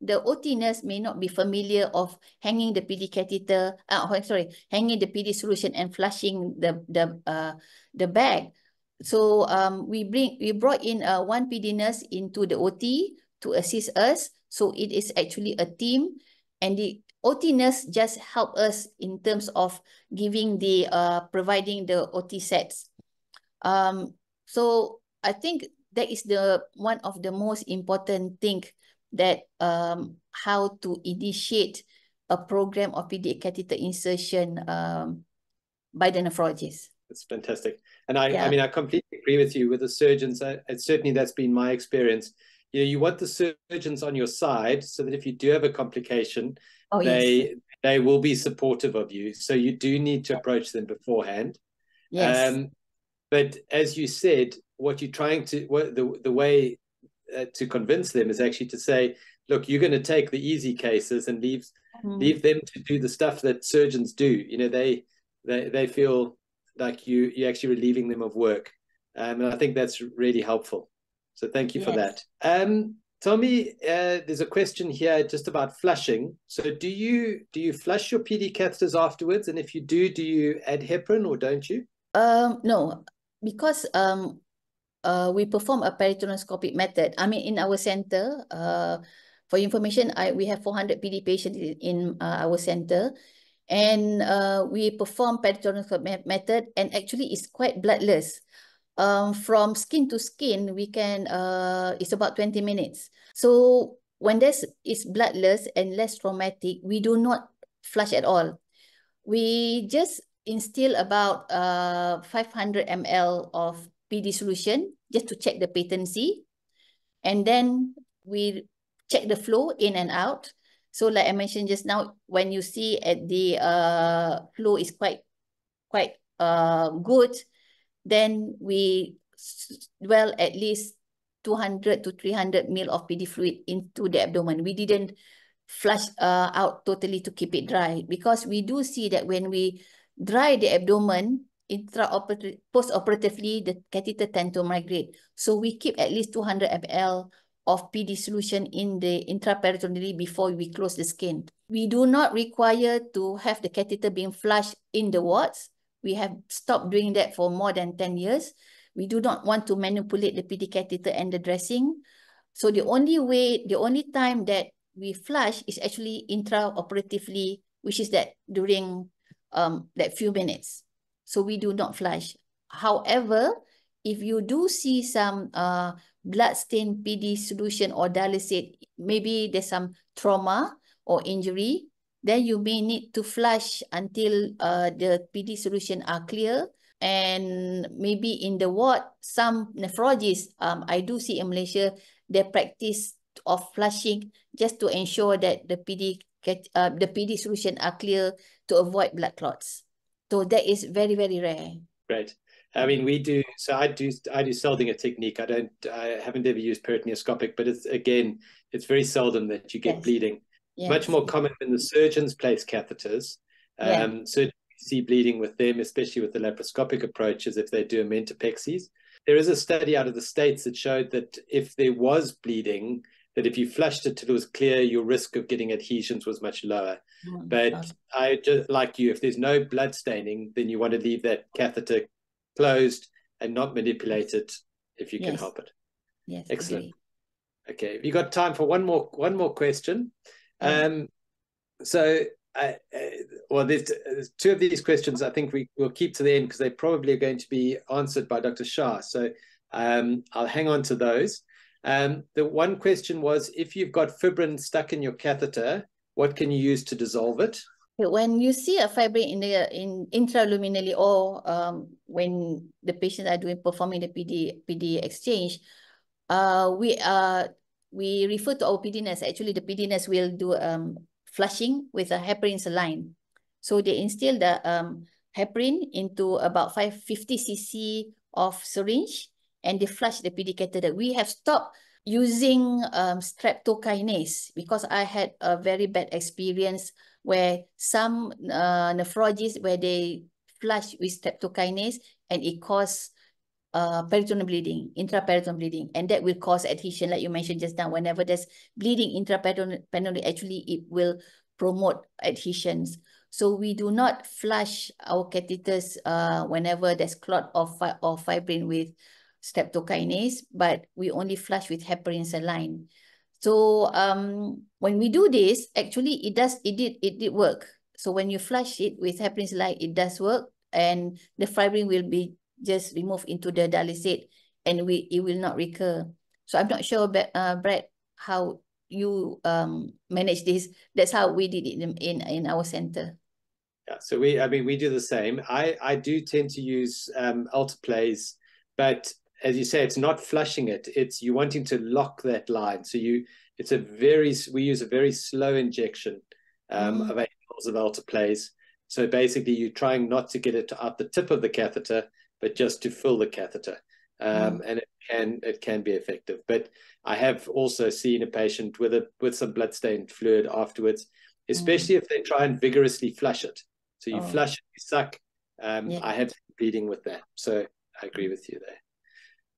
the OT nurse may not be familiar of hanging the PD catheter, uh, oh, sorry, hanging the PD solution and flushing the the uh, the bag. So um, we bring we brought in uh, one PD nurse into the OT to assist us. So it is actually a team, and the OT nurse just help us in terms of giving the uh providing the OT sets. Um, so I think that is the one of the most important thing that um how to initiate a program of PD catheter insertion um by the nephrologist.
That's fantastic. And I, yeah. I mean, I completely agree with you with the surgeons. I, certainly that's been my experience. You know, you want the surgeons on your side so that if you do have a complication, oh, they yes. they will be supportive of you. So you do need to approach them beforehand. Yes. Um, but as you said, what you're trying to what the the way uh, to convince them is actually to say, look, you're going to take the easy cases and leave mm. leave them to do the stuff that surgeons do. You know, they they they feel like you you're actually relieving them of work, um, and I think that's really helpful. So thank you yes. for that. Um, Tommy, uh, there's a question here just about flushing. So do you do you flush your PD catheters afterwards? And if you do, do you add heparin or don't you?
Um, no, because um, uh, we perform a peritoneoscopic method. I mean, in our center, uh, for information, I we have 400 PD patients in, uh, our center and uh, we perform peritoneal method and actually it's quite bloodless. Um, from skin to skin, we can, uh, it's about 20 minutes. So when this is bloodless and less traumatic, we do not flush at all. We just instill about uh, 500 ml of PD solution just to check the patency. And then we check the flow in and out. So like I mentioned just now, when you see at the uh, flow is quite quite uh, good, then we well at least 200 to 300 mil of PD fluid into the abdomen. We didn't flush uh, out totally to keep it dry because we do see that when we dry the abdomen, intraoperative, post-operatively, the catheter tend to migrate. So we keep at least 200 ml of PD solution in the intraperitoneally before we close the skin. We do not require to have the catheter being flushed in the wards. We have stopped doing that for more than 10 years. We do not want to manipulate the PD catheter and the dressing. So the only way, the only time that we flush is actually intraoperatively, which is that during um, that few minutes. So we do not flush. However, if you do see some uh, blood-stained PD solution or dialysate, maybe there's some trauma or injury, then you may need to flush until uh, the PD solution are clear. And maybe in the ward, some nephrologists, um, I do see in Malaysia, they practice of flushing just to ensure that the PD get, uh, the PD solution are clear to avoid blood clots. So that is very, very rare.
Right. I mean, we do. So I do. I do Seldinger technique. I don't. I haven't ever used peritoneoscopic, but it's again, it's very seldom that you get yes. bleeding. Yes. Much more common when the surgeons place catheters. Um, yeah. So see bleeding with them, especially with the laparoscopic approaches, if they do omentopexies. There is a study out of the states that showed that if there was bleeding, that if you flushed it till it was clear, your risk of getting adhesions was much lower. Oh, but God. I just like you, if there's no blood staining, then you want to leave that catheter closed and not manipulated if you yes. can help it.
Yes.
Excellent. Okay. Have you got time for one more one more question? Um, so uh, well, there's, there's, two of these questions I think we will keep to the end because they probably are going to be answered by Dr. Shah. So um, I'll hang on to those. Um, the one question was, if you've got fibrin stuck in your catheter, what can you use to dissolve it?
when you see a fibrin in the in intraluminally or um, when the patients are doing performing the PD PD exchange, uh, we uh we refer to our PD nurse. Actually, the PD nurse will do um flushing with a heparin saline. So they instill the um, heparin into about 550 cc of syringe and they flush the PD catheter. We have stopped using um, streptokinase because I had a very bad experience where some uh, nephrologists where they flush with streptokinase and it causes uh, peritoneal bleeding, intraperitoneal bleeding, and that will cause adhesion, like you mentioned just now. Whenever there's bleeding intraperitoneally, actually it will promote adhesions. So we do not flush our catheters uh, whenever there's clot or, fi or fibrin with streptokinase, but we only flush with heparin saline. So um, when we do this, actually it does it did it did work. So when you flush it with heparin saline, it does work, and the fibrin will be just remove into the dialysate, and we it will not recur. So I'm not sure, but, uh, Brad, how you um manage this. That's how we did it in in, in our center.
Yeah, so we I mean we do the same. I I do tend to use um alteplase, but as you say, it's not flushing it. It's you wanting to lock that line. So you, it's a very we use a very slow injection um, mm. of eight of alteplase. So basically, you're trying not to get it out the tip of the catheter, but just to fill the catheter, um, mm. and it can it can be effective. But I have also seen a patient with a with some bloodstained fluid afterwards, especially mm. if they try and vigorously flush it. So you oh. flush it, you suck. Um, yeah. I have bleeding with that, so I agree with you there.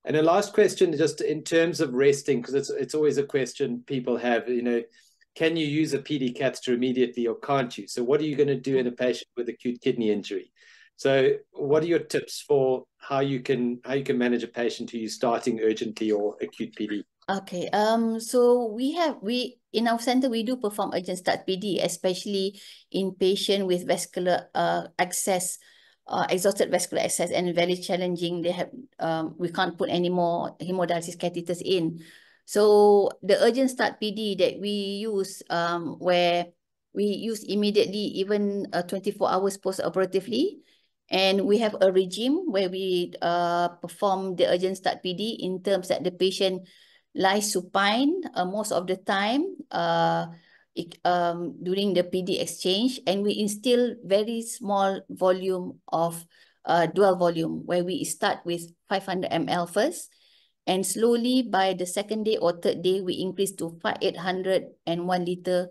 And a last question, just in terms of resting, because it's it's always a question people have. You know, can you use a PD catheter immediately or can't you? So, what are you going to do in a patient with acute kidney injury? So, what are your tips for how you can how you can manage a patient who is starting urgently or acute PD?
Okay. Um. So we have we in our center we do perform urgent start PD, especially in patient with vascular uh access uh, exhausted vascular access and very challenging. They have um, we can't put any more hemodialysis catheters in. So the urgent start PD that we use um, where we use immediately even uh, 24 hours post-operatively and we have a regime where we uh, perform the urgent start PD in terms that the patient lies supine uh, most of the time. Uh, um, during the PD exchange. And we instill very small volume of uh, dual volume where we start with 500 ml first. And slowly by the second day or third day we increase to 800 and 1 liter.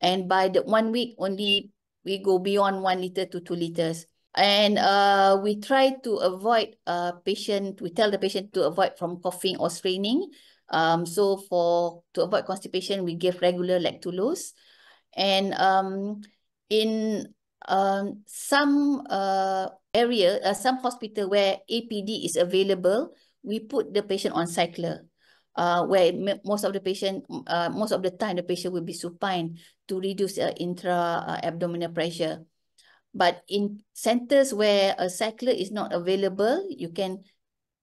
And by the one week only we go beyond 1 liter to 2 liters and uh, we try to avoid uh, patient we tell the patient to avoid from coughing or straining um, so for to avoid constipation, we give regular lactulose. And um, in um, some uh, area, uh, some hospital where APD is available, we put the patient on cycler. Uh, where most of the patient, uh, most of the time, the patient will be supine to reduce uh, intra-abdominal uh, pressure. But in centers where a cycler is not available, you can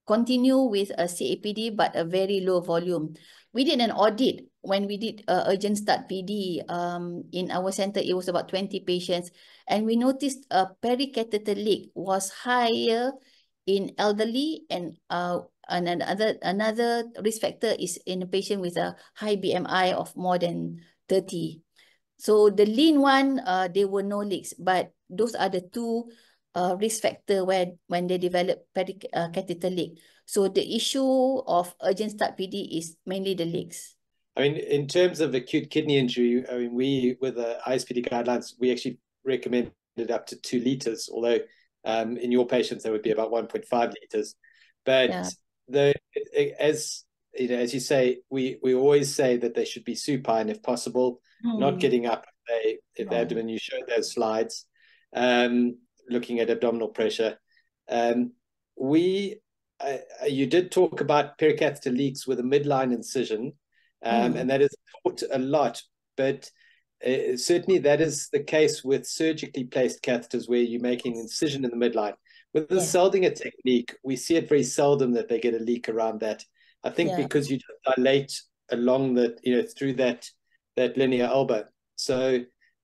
continue with a CAPD but a very low volume. We did an audit when we did uh, urgent start PD um, in our center. It was about 20 patients and we noticed a pericatheter leak was higher in elderly and uh, and another another risk factor is in a patient with a high BMI of more than 30. So the lean one, uh, there were no leaks, but those are the two uh, risk factor when when they develop pericatheter uh, leak. So the issue of urgent start PD is mainly the leaks.
I mean, in terms of acute kidney injury, I mean, we with the ISPD guidelines, we actually recommended up to two liters, although um, in your patients there would be about 1.5 liters. But yeah. the as you know, as you say, we we always say that they should be supine if possible, mm. not getting up if they if right. abdomen. You showed those slides. Um, looking at abdominal pressure. Um, we, uh, you did talk about pericatheter leaks with a midline incision, um, mm. and that is taught a lot, but uh, certainly that is the case with surgically placed catheters where you're making incision in the midline. With the yeah. Seldinger technique, we see it very seldom that they get a leak around that. I think yeah. because you dilate along the, you know, through that that linea alba. So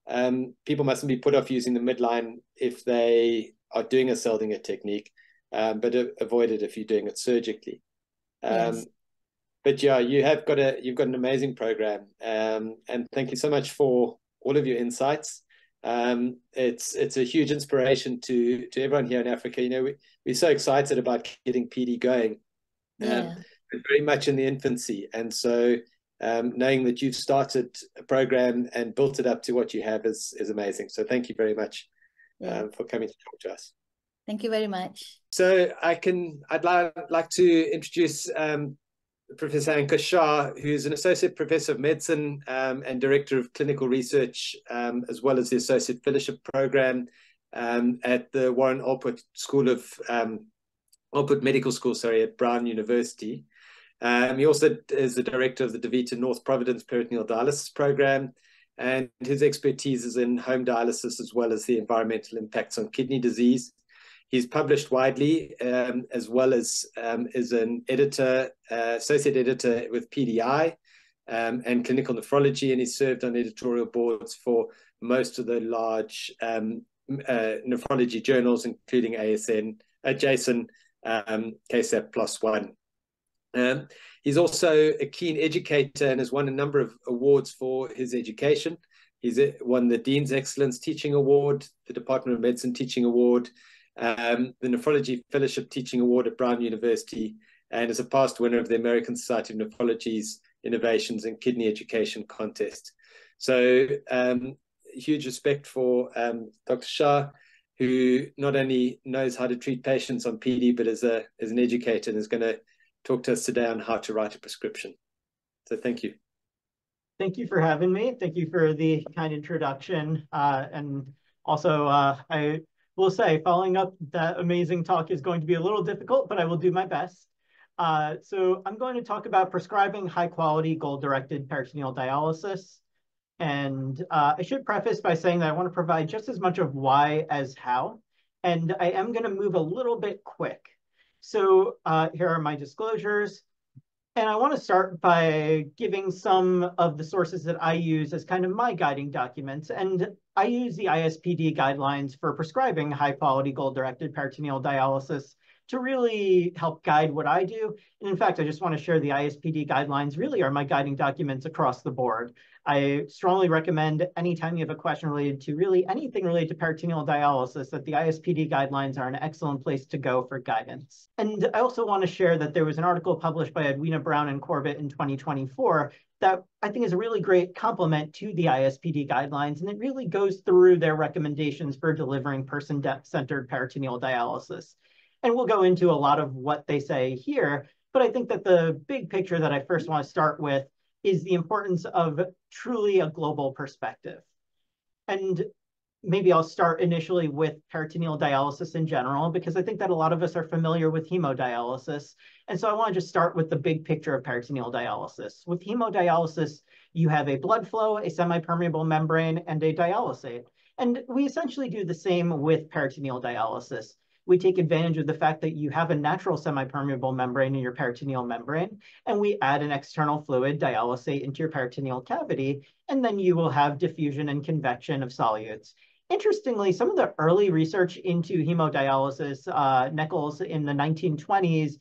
um, people mustn't be put off using the midline if they are doing a Seldinger technique, um, but avoid it if you're doing it surgically. Um, yes. But yeah, you have got a you've got an amazing program, um, and thank you so much for all of your insights. Um, it's it's a huge inspiration to to everyone here in Africa. You know, we, we're so excited about getting PD going. Um, yeah. Very much in the infancy, and so um, knowing that you've started a program and built it up to what you have is is amazing. So thank you very much yeah. um, for coming to talk to us.
Thank you very much.
So I can I'd like like to introduce um, Professor Ankur Shah, who's an associate professor of medicine um, and director of clinical research, um, as well as the associate fellowship program um, at the Warren Alpert School of um, Alpert Medical School, sorry, at Brown University. Um, he also is the director of the DaVita North Providence Peritoneal Dialysis Program, and his expertise is in home dialysis as well as the environmental impacts on kidney disease. He's published widely, um, as well as um, is an editor, uh, associate editor with PDI um, and clinical nephrology, and he's served on editorial boards for most of the large um, uh, nephrology journals, including ASN, uh, JASN, um, KSAP PLOS One. Um, he's also a keen educator and has won a number of awards for his education. He's won the Dean's Excellence Teaching Award, the Department of Medicine Teaching Award, um, the Nephrology Fellowship Teaching Award at Brown University, and is a past winner of the American Society of Nephrology's Innovations in Kidney Education contest. So, um, huge respect for um, Dr. Shah, who not only knows how to treat patients on PD, but as a as an educator and is going to talk to us today on how to write a prescription. So, thank you.
Thank you for having me. Thank you for the kind introduction, uh, and also uh, I will say following up that amazing talk is going to be a little difficult, but I will do my best. Uh, so I'm going to talk about prescribing high quality goal directed peritoneal dialysis. And uh, I should preface by saying that I want to provide just as much of why as how. And I am going to move a little bit quick. So uh, here are my disclosures. And I want to start by giving some of the sources that I use as kind of my guiding documents. And I use the ISPD guidelines for prescribing high quality goal directed peritoneal dialysis to really help guide what I do. And in fact, I just want to share the ISPD guidelines really are my guiding documents across the board. I strongly recommend anytime you have a question related to really anything related to peritoneal dialysis that the ISPD guidelines are an excellent place to go for guidance. And I also want to share that there was an article published by Edwina Brown and Corbett in 2024 that I think is a really great complement to the ISPD guidelines, and it really goes through their recommendations for delivering person-centered peritoneal dialysis. And we'll go into a lot of what they say here, but I think that the big picture that I first want to start with is the importance of truly a global perspective. And maybe I'll start initially with peritoneal dialysis in general, because I think that a lot of us are familiar with hemodialysis. And so I want to just start with the big picture of peritoneal dialysis. With hemodialysis, you have a blood flow, a semi-permeable membrane, and a dialysate. And we essentially do the same with peritoneal dialysis we take advantage of the fact that you have a natural semi-permeable membrane in your peritoneal membrane, and we add an external fluid, dialysate, into your peritoneal cavity, and then you will have diffusion and convection of solutes. Interestingly, some of the early research into hemodialysis, uh, Nichols in the 1920s,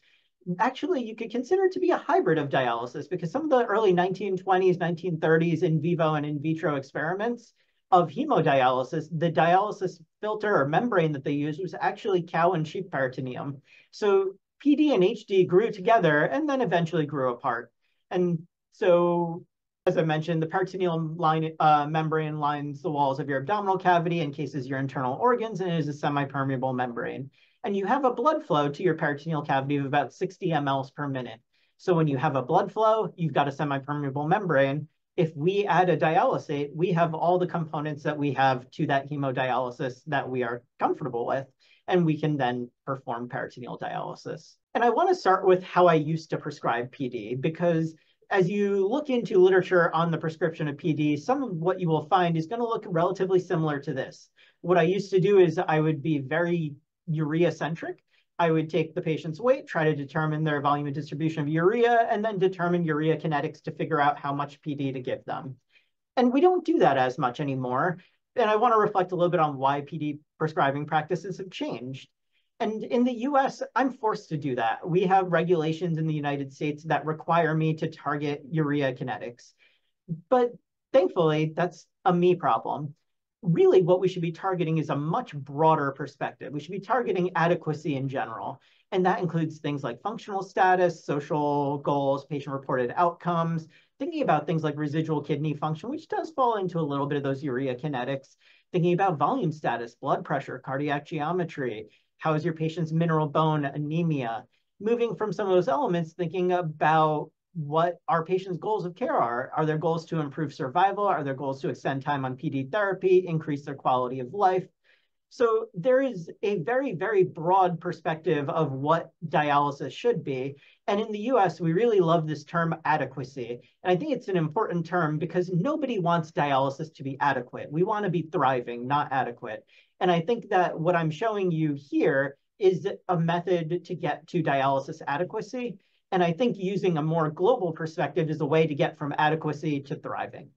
actually you could consider to be a hybrid of dialysis because some of the early 1920s, 1930s in vivo and in vitro experiments of hemodialysis, the dialysis filter or membrane that they used was actually cow and sheep peritoneum. So PD and HD grew together and then eventually grew apart. And so, as I mentioned, the peritoneal line, uh, membrane lines the walls of your abdominal cavity, encases your internal organs, and is a semi-permeable membrane. And you have a blood flow to your peritoneal cavity of about 60 mLs per minute. So when you have a blood flow, you've got a semi-permeable membrane, if we add a dialysate, we have all the components that we have to that hemodialysis that we are comfortable with, and we can then perform peritoneal dialysis. And I want to start with how I used to prescribe PD because as you look into literature on the prescription of PD, some of what you will find is going to look relatively similar to this. What I used to do is I would be very urea centric. I would take the patient's weight, try to determine their volume and distribution of urea, and then determine urea kinetics to figure out how much PD to give them. And we don't do that as much anymore. And I want to reflect a little bit on why PD prescribing practices have changed. And in the US, I'm forced to do that. We have regulations in the United States that require me to target urea kinetics. But thankfully, that's a me problem. Really, what we should be targeting is a much broader perspective. We should be targeting adequacy in general. And that includes things like functional status, social goals, patient-reported outcomes, thinking about things like residual kidney function, which does fall into a little bit of those urea kinetics, thinking about volume status, blood pressure, cardiac geometry, how is your patient's mineral bone, anemia, moving from some of those elements, thinking about what our patients' goals of care are. Are their goals to improve survival? Are their goals to extend time on PD therapy, increase their quality of life? So there is a very, very broad perspective of what dialysis should be. And in the US, we really love this term adequacy. And I think it's an important term because nobody wants dialysis to be adequate. We want to be thriving, not adequate. And I think that what I'm showing you here is a method to get to dialysis adequacy. And I think using a more global perspective is a way to get from adequacy to thriving.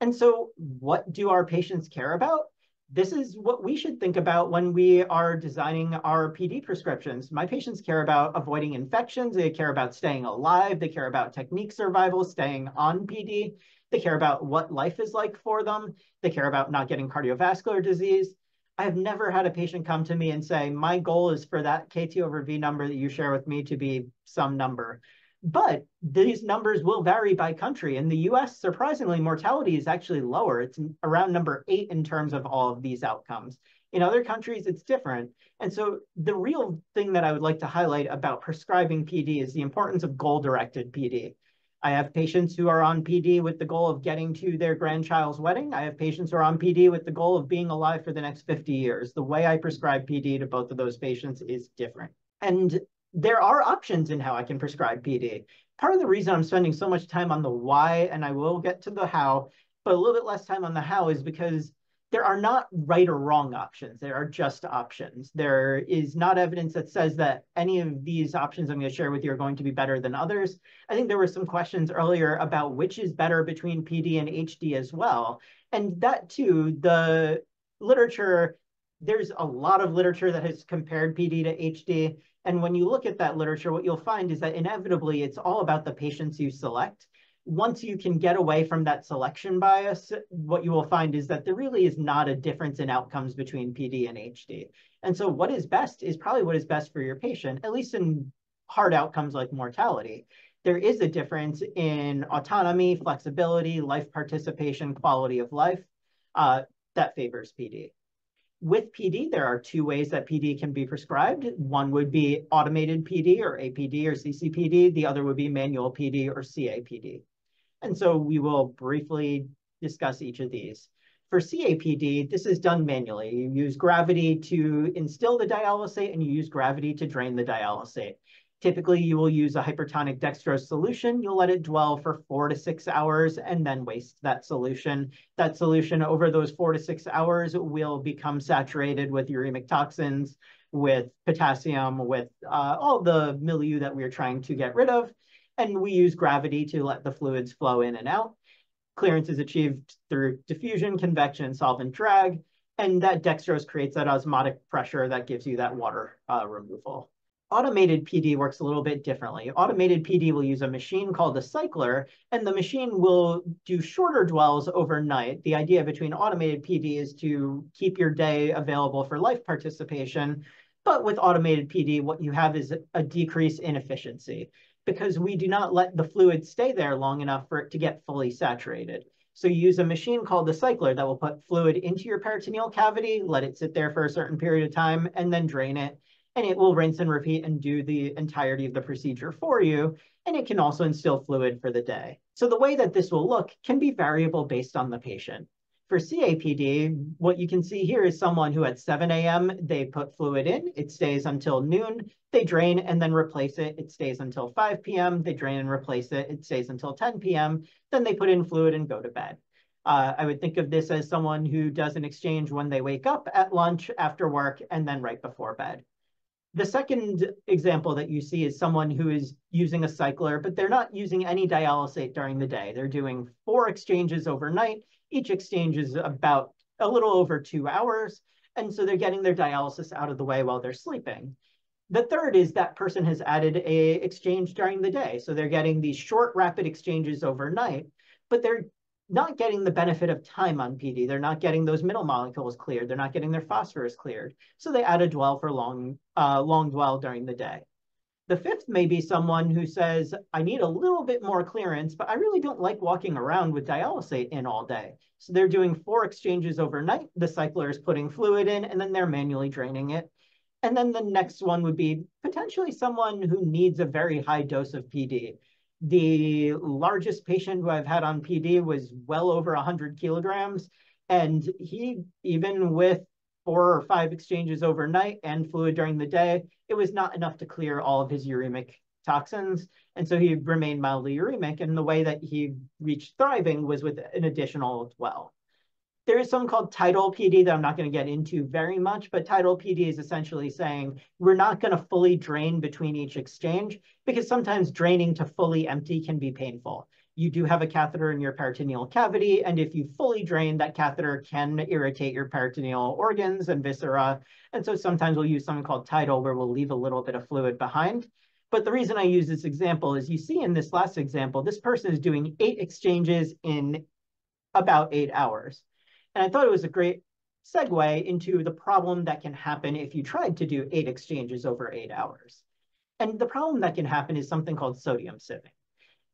And so what do our patients care about? this is what we should think about when we are designing our PD prescriptions. My patients care about avoiding infections. They care about staying alive. They care about technique survival, staying on PD. They care about what life is like for them. They care about not getting cardiovascular disease. I have never had a patient come to me and say, my goal is for that KT over V number that you share with me to be some number. But these numbers will vary by country. In the US, surprisingly, mortality is actually lower. It's around number eight in terms of all of these outcomes. In other countries, it's different. And so the real thing that I would like to highlight about prescribing PD is the importance of goal-directed PD. I have patients who are on PD with the goal of getting to their grandchild's wedding. I have patients who are on PD with the goal of being alive for the next 50 years. The way I prescribe PD to both of those patients is different. And there are options in how I can prescribe PD. Part of the reason I'm spending so much time on the why, and I will get to the how, but a little bit less time on the how is because there are not right or wrong options. There are just options. There is not evidence that says that any of these options I'm going to share with you are going to be better than others. I think there were some questions earlier about which is better between PD and HD as well. And that too, the literature, there's a lot of literature that has compared PD to HD. And when you look at that literature, what you'll find is that inevitably it's all about the patients you select. Once you can get away from that selection bias, what you will find is that there really is not a difference in outcomes between PD and HD. And so what is best is probably what is best for your patient, at least in hard outcomes like mortality. There is a difference in autonomy, flexibility, life participation, quality of life uh, that favors PD. With PD, there are two ways that PD can be prescribed. One would be automated PD or APD or CCPD. The other would be manual PD or CAPD. And so we will briefly discuss each of these. For CAPD, this is done manually. You use gravity to instill the dialysate and you use gravity to drain the dialysate. Typically, you will use a hypertonic dextrose solution. You'll let it dwell for four to six hours and then waste that solution. That solution over those four to six hours will become saturated with uremic toxins, with potassium, with uh, all the milieu that we're trying to get rid of. And we use gravity to let the fluids flow in and out. Clearance is achieved through diffusion, convection, solvent drag, and that dextrose creates that osmotic pressure that gives you that water uh, removal. Automated PD works a little bit differently. Automated PD will use a machine called a cycler, and the machine will do shorter dwells overnight. The idea between automated PD is to keep your day available for life participation. But with automated PD, what you have is a decrease in efficiency because we do not let the fluid stay there long enough for it to get fully saturated. So you use a machine called the cycler that will put fluid into your peritoneal cavity, let it sit there for a certain period of time, and then drain it and it will rinse and repeat and do the entirety of the procedure for you. And it can also instill fluid for the day. So the way that this will look can be variable based on the patient. For CAPD, what you can see here is someone who at 7 a.m., they put fluid in, it stays until noon, they drain and then replace it, it stays until 5 p.m., they drain and replace it, it stays until 10 p.m., then they put in fluid and go to bed. Uh, I would think of this as someone who does an exchange when they wake up, at lunch, after work, and then right before bed. The second example that you see is someone who is using a cycler, but they're not using any dialysate during the day. They're doing four exchanges overnight. Each exchange is about a little over two hours. And so they're getting their dialysis out of the way while they're sleeping. The third is that person has added a exchange during the day. So they're getting these short rapid exchanges overnight, but they're not getting the benefit of time on PD. They're not getting those middle molecules cleared. They're not getting their phosphorus cleared. So they add a dwell for long, uh, long dwell during the day. The fifth may be someone who says, I need a little bit more clearance, but I really don't like walking around with dialysate in all day. So they're doing four exchanges overnight. The cycler is putting fluid in, and then they're manually draining it. And then the next one would be potentially someone who needs a very high dose of PD. The largest patient who I've had on PD was well over 100 kilograms. And he, even with four or five exchanges overnight and fluid during the day, it was not enough to clear all of his uremic toxins. And so he remained mildly uremic. And the way that he reached thriving was with an additional dwell. There is something called tidal PD that I'm not going to get into very much, but tidal PD is essentially saying we're not going to fully drain between each exchange because sometimes draining to fully empty can be painful. You do have a catheter in your peritoneal cavity, and if you fully drain, that catheter can irritate your peritoneal organs and viscera. And so sometimes we'll use something called tidal where we'll leave a little bit of fluid behind. But the reason I use this example is you see in this last example, this person is doing eight exchanges in about eight hours. And I thought it was a great segue into the problem that can happen if you tried to do eight exchanges over eight hours. And the problem that can happen is something called sodium sieving.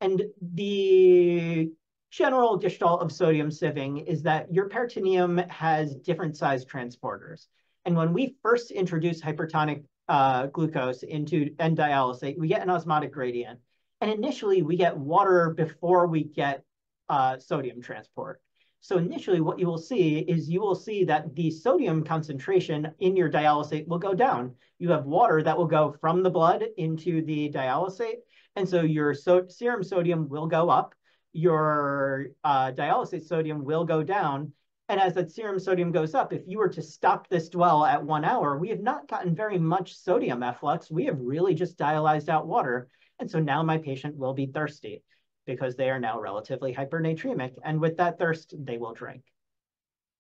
And the general gestalt of sodium sieving is that your peritoneum has different size transporters. And when we first introduce hypertonic uh, glucose into and dialysate, we get an osmotic gradient. And initially, we get water before we get uh, sodium transport. So initially what you will see is you will see that the sodium concentration in your dialysate will go down. You have water that will go from the blood into the dialysate. And so your so serum sodium will go up. Your uh, dialysate sodium will go down. And as that serum sodium goes up, if you were to stop this dwell at one hour, we have not gotten very much sodium efflux. We have really just dialyzed out water. And so now my patient will be thirsty because they are now relatively hypernatremic. And with that thirst, they will drink.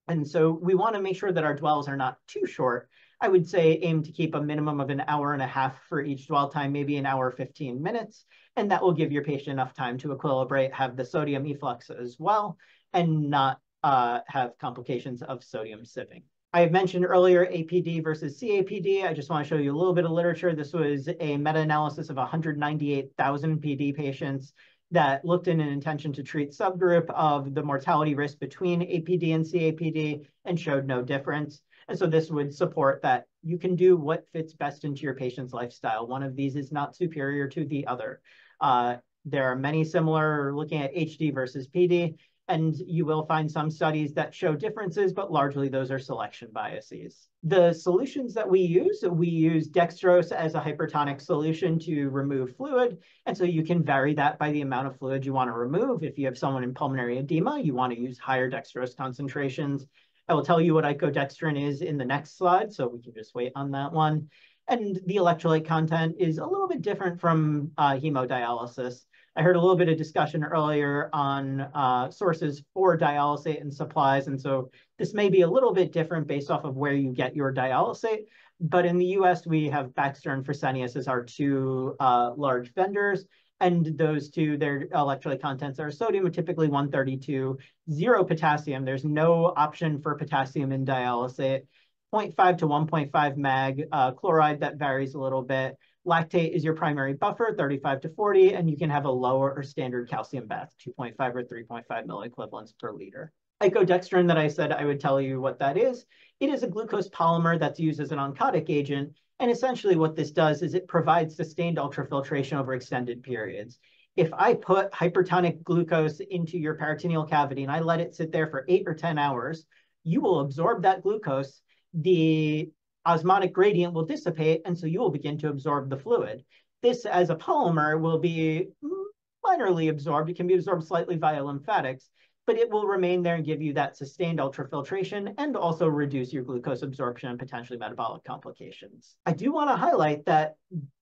And so we want to make sure that our dwells are not too short. I would say aim to keep a minimum of an hour and a half for each dwell time, maybe an hour 15 minutes. And that will give your patient enough time to equilibrate, have the sodium efflux as well, and not uh, have complications of sodium sieving. I have mentioned earlier APD versus CAPD. I just want to show you a little bit of literature. This was a meta-analysis of 198,000 PD patients that looked in an intention to treat subgroup of the mortality risk between APD and CAPD and showed no difference. And so this would support that you can do what fits best into your patient's lifestyle. One of these is not superior to the other. Uh, there are many similar looking at HD versus PD, and you will find some studies that show differences, but largely those are selection biases. The solutions that we use, we use dextrose as a hypertonic solution to remove fluid. And so you can vary that by the amount of fluid you want to remove. If you have someone in pulmonary edema, you want to use higher dextrose concentrations. I will tell you what icodextrin is in the next slide, so we can just wait on that one. And the electrolyte content is a little bit different from uh, hemodialysis. I heard a little bit of discussion earlier on uh, sources for dialysate and supplies. And so this may be a little bit different based off of where you get your dialysate. But in the US, we have Baxter and Fresenius as our two uh, large vendors. And those two, their electrolyte contents are sodium, typically 132, zero potassium. There's no option for potassium in dialysate. 0.5 to 1.5 mag, uh, chloride that varies a little bit. Lactate is your primary buffer, 35 to 40, and you can have a lower or standard calcium bath, 2.5 or 3.5 milliequivalents per liter. Icodextrin that I said I would tell you what that is. It is a glucose polymer that's used as an oncotic agent. And essentially what this does is it provides sustained ultrafiltration over extended periods. If I put hypertonic glucose into your peritoneal cavity and I let it sit there for eight or 10 hours, you will absorb that glucose. The osmotic gradient will dissipate, and so you will begin to absorb the fluid. This, as a polymer, will be minorly absorbed. It can be absorbed slightly via lymphatics, but it will remain there and give you that sustained ultrafiltration and also reduce your glucose absorption and potentially metabolic complications. I do want to highlight that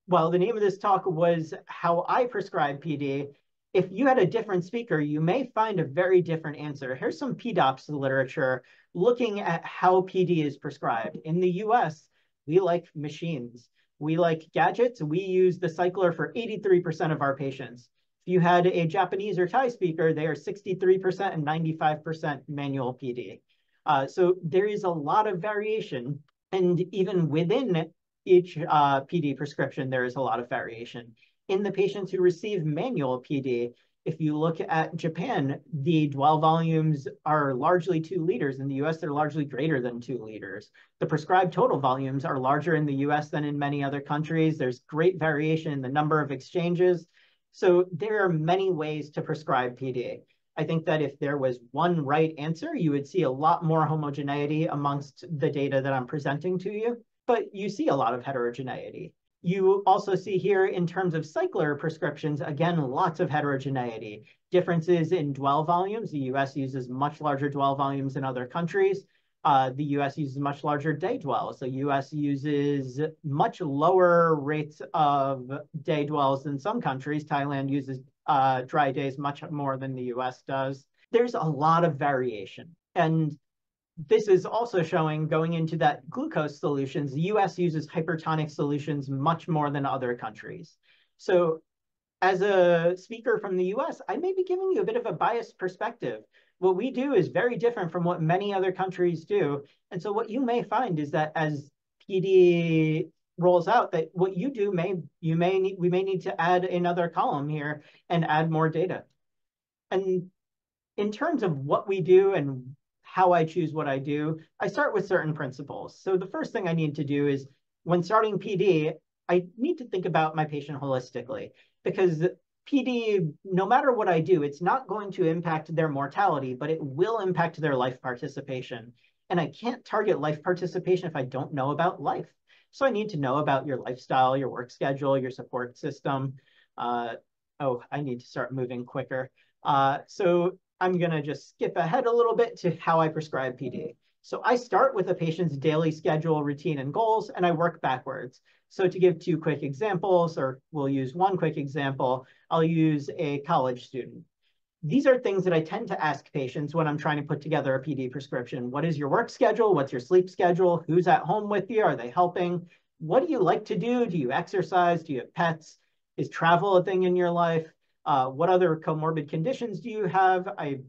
while the name of this talk was how I prescribe PD, if you had a different speaker, you may find a very different answer. Here's some PDOPPS literature looking at how PD is prescribed. In the US, we like machines. We like gadgets. We use the cycler for 83% of our patients. If you had a Japanese or Thai speaker, they are 63% and 95% manual PD. Uh, so there is a lot of variation. And even within each uh, PD prescription, there is a lot of variation. In the patients who receive manual PD, if you look at Japan, the dwell volumes are largely two liters. In the US, they're largely greater than two liters. The prescribed total volumes are larger in the US than in many other countries. There's great variation in the number of exchanges. So there are many ways to prescribe PD. I think that if there was one right answer, you would see a lot more homogeneity amongst the data that I'm presenting to you, but you see a lot of heterogeneity. You also see here in terms of cycler prescriptions, again, lots of heterogeneity. Differences in dwell volumes. The US uses much larger dwell volumes than other countries. Uh, the US uses much larger day dwells. The US uses much lower rates of day dwells than some countries. Thailand uses uh, dry days much more than the US does. There's a lot of variation. And this is also showing going into that glucose solutions, the US uses hypertonic solutions much more than other countries. So as a speaker from the US, I may be giving you a bit of a biased perspective. What we do is very different from what many other countries do. And so what you may find is that as PD rolls out that what you do may you may need we may need to add another column here and add more data. And in terms of what we do and how I choose what I do, I start with certain principles. So the first thing I need to do is when starting PD, I need to think about my patient holistically because PD, no matter what I do, it's not going to impact their mortality, but it will impact their life participation. And I can't target life participation if I don't know about life. So I need to know about your lifestyle, your work schedule, your support system. Uh, oh, I need to start moving quicker. Uh, so I'm going to just skip ahead a little bit to how I prescribe PD. So I start with a patient's daily schedule, routine, and goals, and I work backwards. So to give two quick examples, or we'll use one quick example, I'll use a college student. These are things that I tend to ask patients when I'm trying to put together a PD prescription. What is your work schedule? What's your sleep schedule? Who's at home with you? Are they helping? What do you like to do? Do you exercise? Do you have pets? Is travel a thing in your life? Uh, what other comorbid conditions do you have? I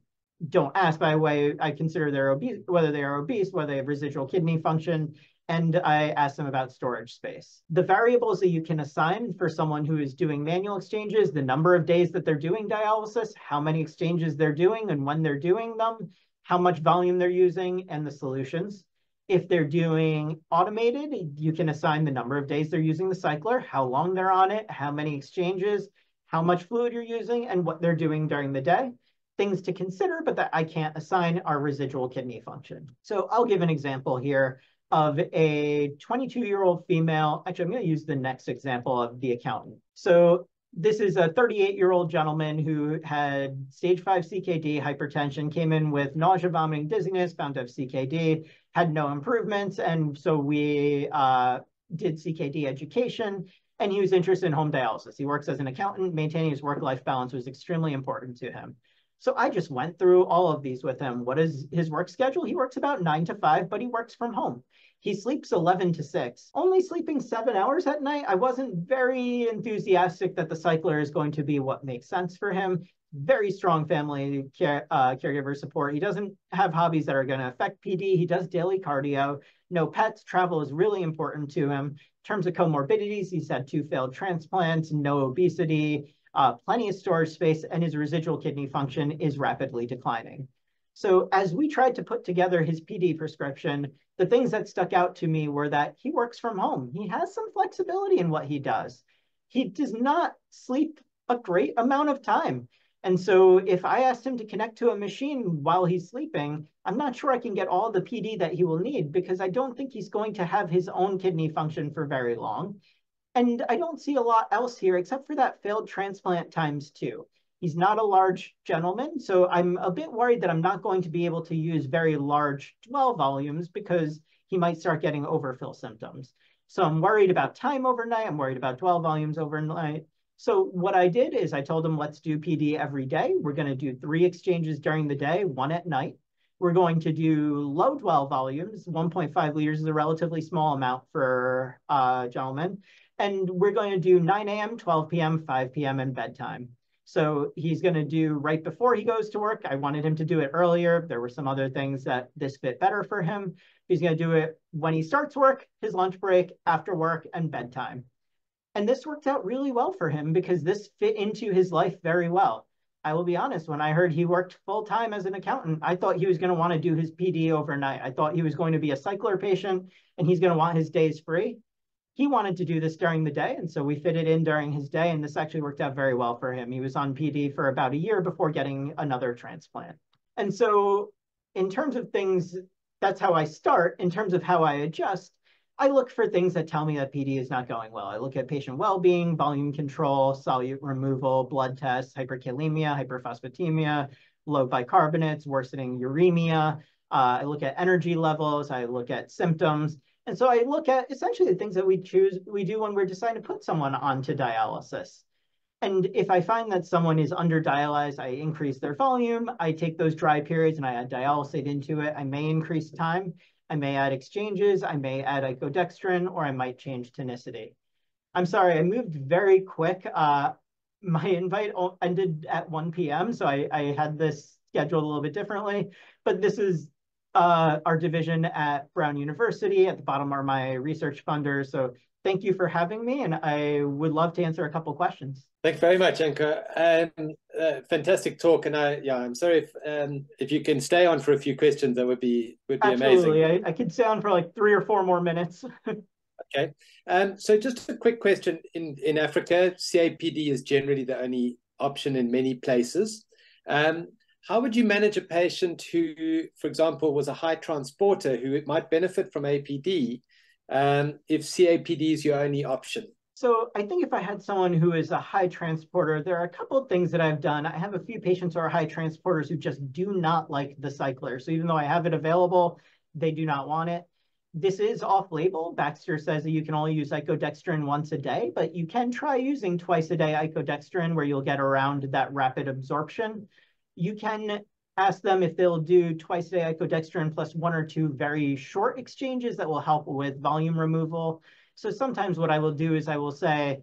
don't ask by the way, I consider they're obese, whether they are obese, whether they have residual kidney function, and I ask them about storage space. The variables that you can assign for someone who is doing manual exchanges, the number of days that they're doing dialysis, how many exchanges they're doing and when they're doing them, how much volume they're using, and the solutions. If they're doing automated, you can assign the number of days they're using the cycler, how long they're on it, how many exchanges, how much fluid you're using, and what they're doing during the day. Things to consider, but that I can't assign are residual kidney function. So I'll give an example here of a 22-year-old female. Actually, I'm going to use the next example of the accountant. So this is a 38-year-old gentleman who had stage 5 CKD, hypertension, came in with nausea, vomiting, dizziness, found to have CKD, had no improvements. And so we uh, did CKD education and he was interested in home dialysis. He works as an accountant. Maintaining his work-life balance was extremely important to him. So I just went through all of these with him. What is his work schedule? He works about nine to five, but he works from home. He sleeps 11 to 6. Only sleeping seven hours at night, I wasn't very enthusiastic that the cycler is going to be what makes sense for him. Very strong family care, uh, caregiver support. He doesn't have hobbies that are going to affect PD. He does daily cardio. No pets. Travel is really important to him In terms of comorbidities, he's had two failed transplants, no obesity, uh, plenty of storage space, and his residual kidney function is rapidly declining. So as we tried to put together his PD prescription, the things that stuck out to me were that he works from home. He has some flexibility in what he does. He does not sleep a great amount of time. And so if I asked him to connect to a machine while he's sleeping, I'm not sure I can get all the PD that he will need because I don't think he's going to have his own kidney function for very long. And I don't see a lot else here except for that failed transplant times two. He's not a large gentleman, so I'm a bit worried that I'm not going to be able to use very large dwell volumes because he might start getting overfill symptoms. So I'm worried about time overnight. I'm worried about dwell volumes overnight. So what I did is I told him, let's do PD every day. We're going to do three exchanges during the day, one at night. We're going to do low dwell volumes. 1.5 liters is a relatively small amount for uh, gentlemen. And we're going to do 9 a.m., 12 p.m., 5 p.m., and bedtime. So he's going to do right before he goes to work. I wanted him to do it earlier. There were some other things that this fit better for him. He's going to do it when he starts work, his lunch break, after work, and bedtime. And this worked out really well for him because this fit into his life very well. I will be honest, when I heard he worked full time as an accountant, I thought he was going to want to do his PD overnight. I thought he was going to be a cycler patient and he's going to want his days free. He wanted to do this during the day, and so we fit it in during his day, and this actually worked out very well for him. He was on PD for about a year before getting another transplant. And so, in terms of things, that's how I start. In terms of how I adjust, I look for things that tell me that PD is not going well. I look at patient well-being, volume control, solute removal, blood tests, hyperkalemia, hyperphosphatemia, low bicarbonates, worsening uremia. Uh, I look at energy levels. I look at symptoms. And so I look at essentially the things that we choose, we do when we're deciding to put someone onto dialysis. And if I find that someone is under dialyzed, I increase their volume. I take those dry periods and I add dialysate into it. I may increase time. I may add exchanges, I may add icodextrin, or I might change tonicity. I'm sorry, I moved very quick. Uh, my invite ended at 1 p.m., so I, I had this scheduled a little bit differently, but this is uh, our division at Brown University. At the bottom are my research funders. So thank you for having me, and I would love to answer a couple questions.
Thanks very much, Ankur. Um, uh, fantastic talk, and I yeah, I'm sorry if um, if you can stay on for a few questions, that would be would be
Absolutely.
amazing.
I, I could stay on for like three or four more minutes.
okay, um, so just a quick question: in in Africa, CAPD is generally the only option in many places. Um, how would you manage a patient who, for example, was a high transporter who might benefit from APD um, if CAPD is your only option?
So I think if I had someone who is a high transporter, there are a couple of things that I've done. I have a few patients who are high transporters who just do not like the cycler. So even though I have it available, they do not want it. This is off-label. Baxter says that you can only use icodextrin once a day, but you can try using twice a day icodextrin where you'll get around that rapid absorption. You can ask them if they'll do twice a day icodextrin plus one or two very short exchanges that will help with volume removal. So sometimes what I will do is I will say,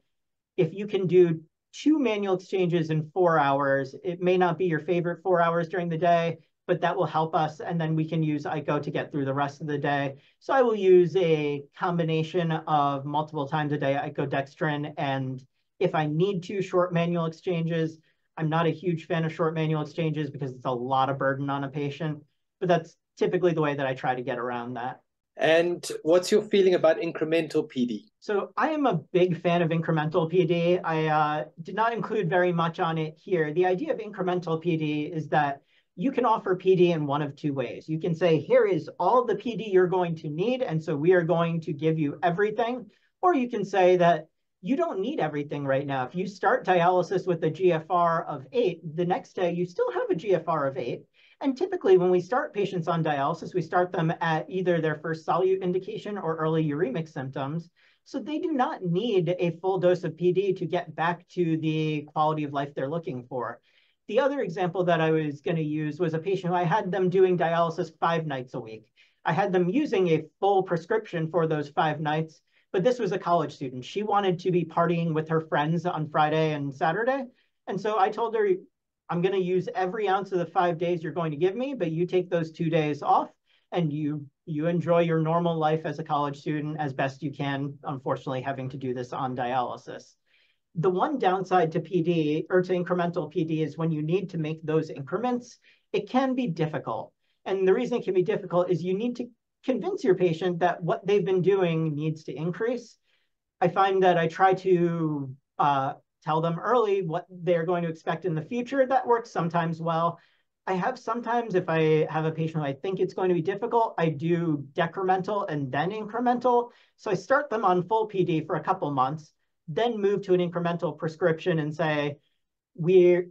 if you can do two manual exchanges in four hours, it may not be your favorite four hours during the day, but that will help us. And then we can use ICO to get through the rest of the day. So I will use a combination of multiple times a day icodextrin. And if I need two short manual exchanges, I'm not a huge fan of short manual exchanges because it's a lot of burden on a patient, but that's typically the way that I try to get around that.
And what's your feeling about incremental PD?
So I am a big fan of incremental PD. I uh, did not include very much on it here. The idea of incremental PD is that you can offer PD in one of two ways. You can say, here is all the PD you're going to need, and so we are going to give you everything. Or you can say that you don't need everything right now. If you start dialysis with a GFR of eight, the next day you still have a GFR of eight. And typically when we start patients on dialysis, we start them at either their first solute indication or early uremic symptoms. So they do not need a full dose of PD to get back to the quality of life they're looking for. The other example that I was going to use was a patient who I had them doing dialysis five nights a week. I had them using a full prescription for those five nights, but this was a college student. She wanted to be partying with her friends on Friday and Saturday. And so I told her, I'm going to use every ounce of the five days you're going to give me, but you take those two days off and you you enjoy your normal life as a college student as best you can, unfortunately having to do this on dialysis. The one downside to PD or to incremental PD is when you need to make those increments, it can be difficult. And the reason it can be difficult is you need to convince your patient that what they've been doing needs to increase. I find that I try to uh, tell them early what they're going to expect in the future. That works sometimes well. I have sometimes, if I have a patient who I think it's going to be difficult, I do decremental and then incremental. So I start them on full PD for a couple months, then move to an incremental prescription and say, we're,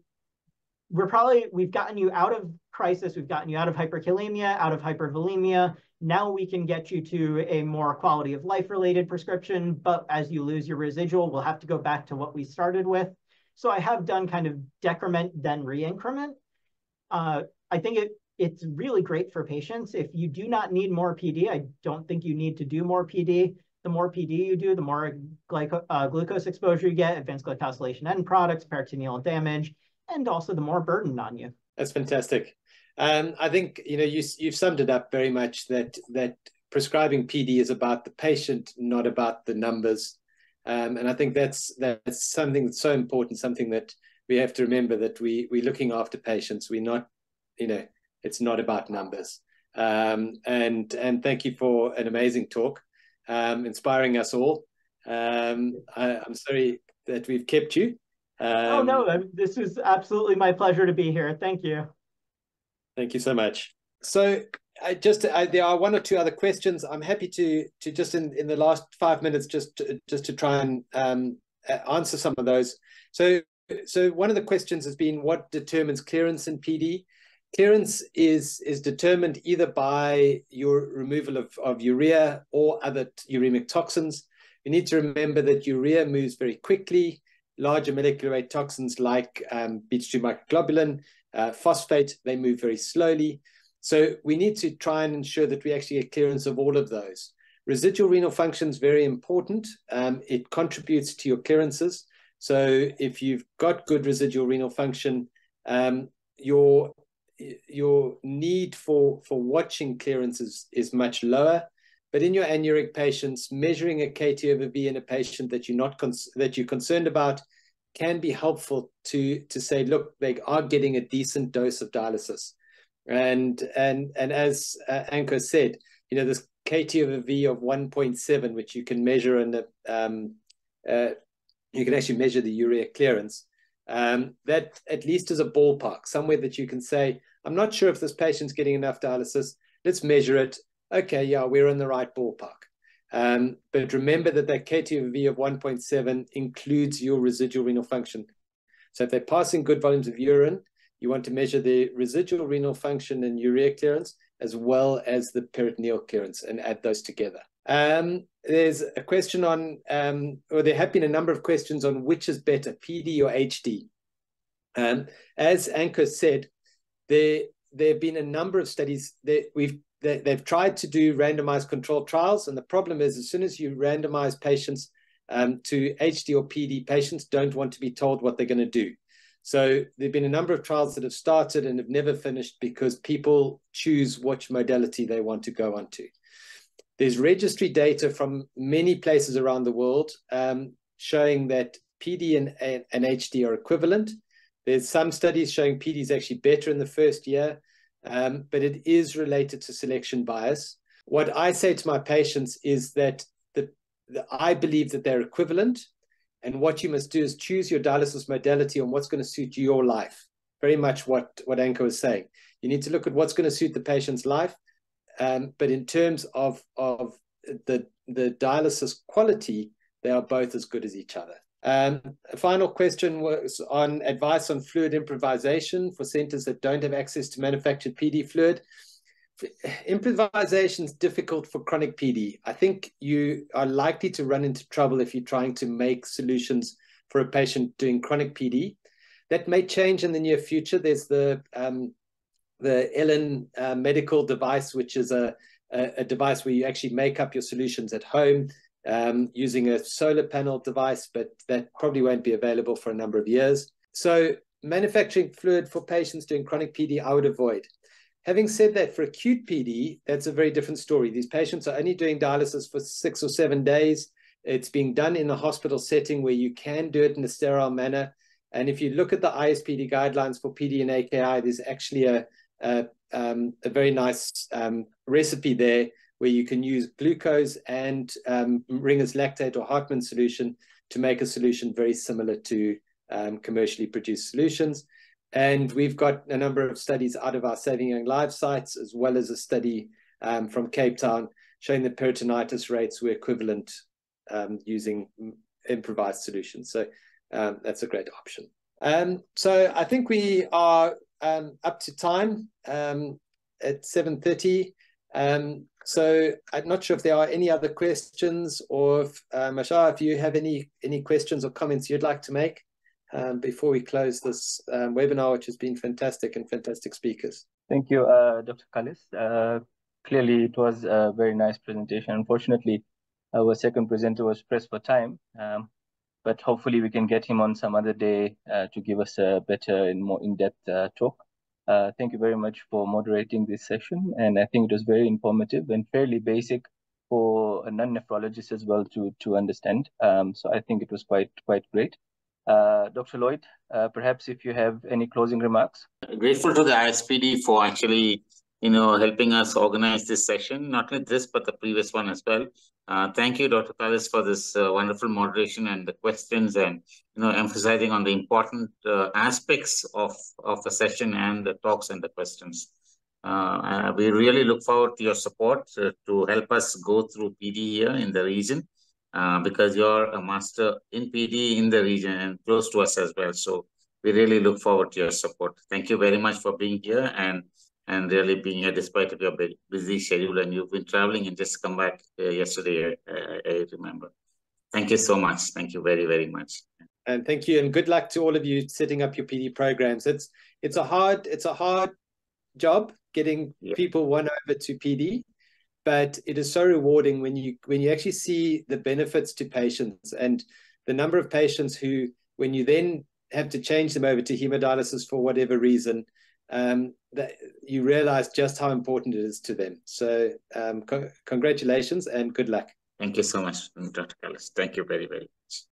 we're probably, we've gotten you out of crisis, we've gotten you out of hyperkalemia, out of hypervolemia. Now we can get you to a more quality of life related prescription, but as you lose your residual, we'll have to go back to what we started with. So I have done kind of decrement, then re-increment. Uh, I think it it's really great for patients. If you do not need more PD, I don't think you need to do more PD. the more PD you do, the more glyco uh, glucose exposure you get, advanced glycosylation end products, peritoneal damage, and also the more burden on you.
That's fantastic. Um, I think you know you you've summed it up very much that that prescribing PD is about the patient, not about the numbers. Um, and I think that's that's something that's so important, something that we have to remember that we we're looking after patients. We're not, you know, it's not about numbers. Um, and and thank you for an amazing talk, um, inspiring us all. Um, I, am sorry that we've kept you.
oh no, um, this is absolutely my pleasure to be here. Thank you.
Thank you so much. So I just I, there are one or two other questions. I'm happy to to just in, in the last five minutes just to, just to try and um, answer some of those. So so one of the questions has been what determines clearance in PD. Clearance is is determined either by your removal of, of urea or other uremic toxins. You need to remember that urea moves very quickly. Larger molecular weight toxins like um, beta-2 microglobulin, uh, phosphate, they move very slowly. So we need to try and ensure that we actually get clearance of all of those. Residual renal function is very important. Um, it contributes to your clearances. So if you've got good residual renal function, um, your your need for for watching clearances is much lower. But in your anuric patients, measuring a KT over V in a patient that you're not that you're concerned about can be helpful to to say, look, they are getting a decent dose of dialysis. And and and as uh, Ankur said, you know, this KT over V of 1.7, which you can measure in the, um, uh, you can actually measure the urea clearance. Um, that at least is a ballpark, somewhere that you can say, I'm not sure if this patient's getting enough dialysis. Let's measure it. Okay, yeah, we're in the right ballpark. Um, but remember that that KT over V of 1.7 includes your residual renal function. So if they're passing good volumes of urine, you want to measure the residual renal function and urea clearance as well as the peritoneal clearance and add those together. Um, there's a question on, um, or there have been a number of questions on which is better, PD or HD. Um, as Ankur said, there there have been a number of studies that we've they, they've tried to do randomized controlled trials, and the problem is as soon as you randomize patients um, to HD or PD, patients don't want to be told what they're going to do. So there have been a number of trials that have started and have never finished because people choose which modality they want to go onto. There's registry data from many places around the world um, showing that PD and, and, HD are equivalent. There's some studies showing PD is actually better in the first year, um, but it is related to selection bias. What I say to my patients is that the, the, I believe that they're equivalent, and what you must do is choose your dialysis modality on what's going to suit your life. Very much what, what Ankur is saying. You need to look at what's going to suit the patient's life. Um, but in terms of, of the, the dialysis quality, they are both as good as each other. Um, a final question was on advice on fluid improvisation for centers that don't have access to manufactured PD fluid improvisation is difficult for chronic PD. I think you are likely to run into trouble if you're trying to make solutions for a patient doing chronic PD. That may change in the near future. There's the um, the Ellen uh, medical device, which is a, a, a, device where you actually make up your solutions at home um, using a solar panel device, but that probably won't be available for a number of years. So manufacturing fluid for patients doing chronic PD, I would avoid. Having said that, for acute PD, that's a very different story. These patients are only doing dialysis for six or seven days. It's being done in a hospital setting where you can do it in a sterile manner. And if you look at the ISPD guidelines for PD and AKI, there's actually a, a, um, a very nice um, recipe there where you can use glucose and um, Ringer's lactate or Hartmann solution to make a solution very similar to um, commercially produced solutions. And we've got a number of studies out of our Saving Young Lives sites, as well as a study um, from Cape Town showing that peritonitis rates were equivalent um, using improvised solutions. So um, that's a great option. Um, so I think we are up to time at 7.30. so I'm not sure if there are any other questions or if, uh, Mushahar, if you have any, any questions or comments you'd like to make um, before we close this um, webinar, which has been fantastic and fantastic speakers.
Thank you, uh, Dr. Cullis. Uh, clearly, it was a very nice presentation. Unfortunately, Our second presenter was pressed for time, um, but hopefully we can get him on some other day uh, to give us a better and more in-depth uh, talk. Uh, thank you very much for moderating this session, and I think it was very informative and fairly basic for a non-nephrologist as well to to understand. Um, so I think it was quite quite great. Uh, Dr. Lloyd, uh, perhaps if you have any closing remarks.
Grateful to the ISPD for actually you know, helping us organize this session, not only this, but the previous one as well. Uh, thank you, Dr. Palace, for this uh, wonderful moderation and the questions and, you know, emphasizing on the important uh, aspects of, of the session and the talks and the questions. Uh, we really look forward to your support uh, to help us go through PD here in the region uh, because you're a master in PD in the region and close to us as well. So we really look forward to your support. Thank you very much for being here and and really being here despite of your busy schedule. And you've been traveling and just come back uh, yesterday, uh, I remember. Thank you so much. Thank you very, very much.
And thank you, and good luck to all of you setting up your PD programs. It's it's a hard it's a hard job getting yeah. people won over to PD, but it is so rewarding when you when you actually see the benefits to patients and the number of patients who, when you then have to change them over to hemodialysis for whatever reason, um, that you realize just how important it is to them. So um, co congratulations and good luck.
Thank you so much, Dr. Cullis. Thank you very, very much.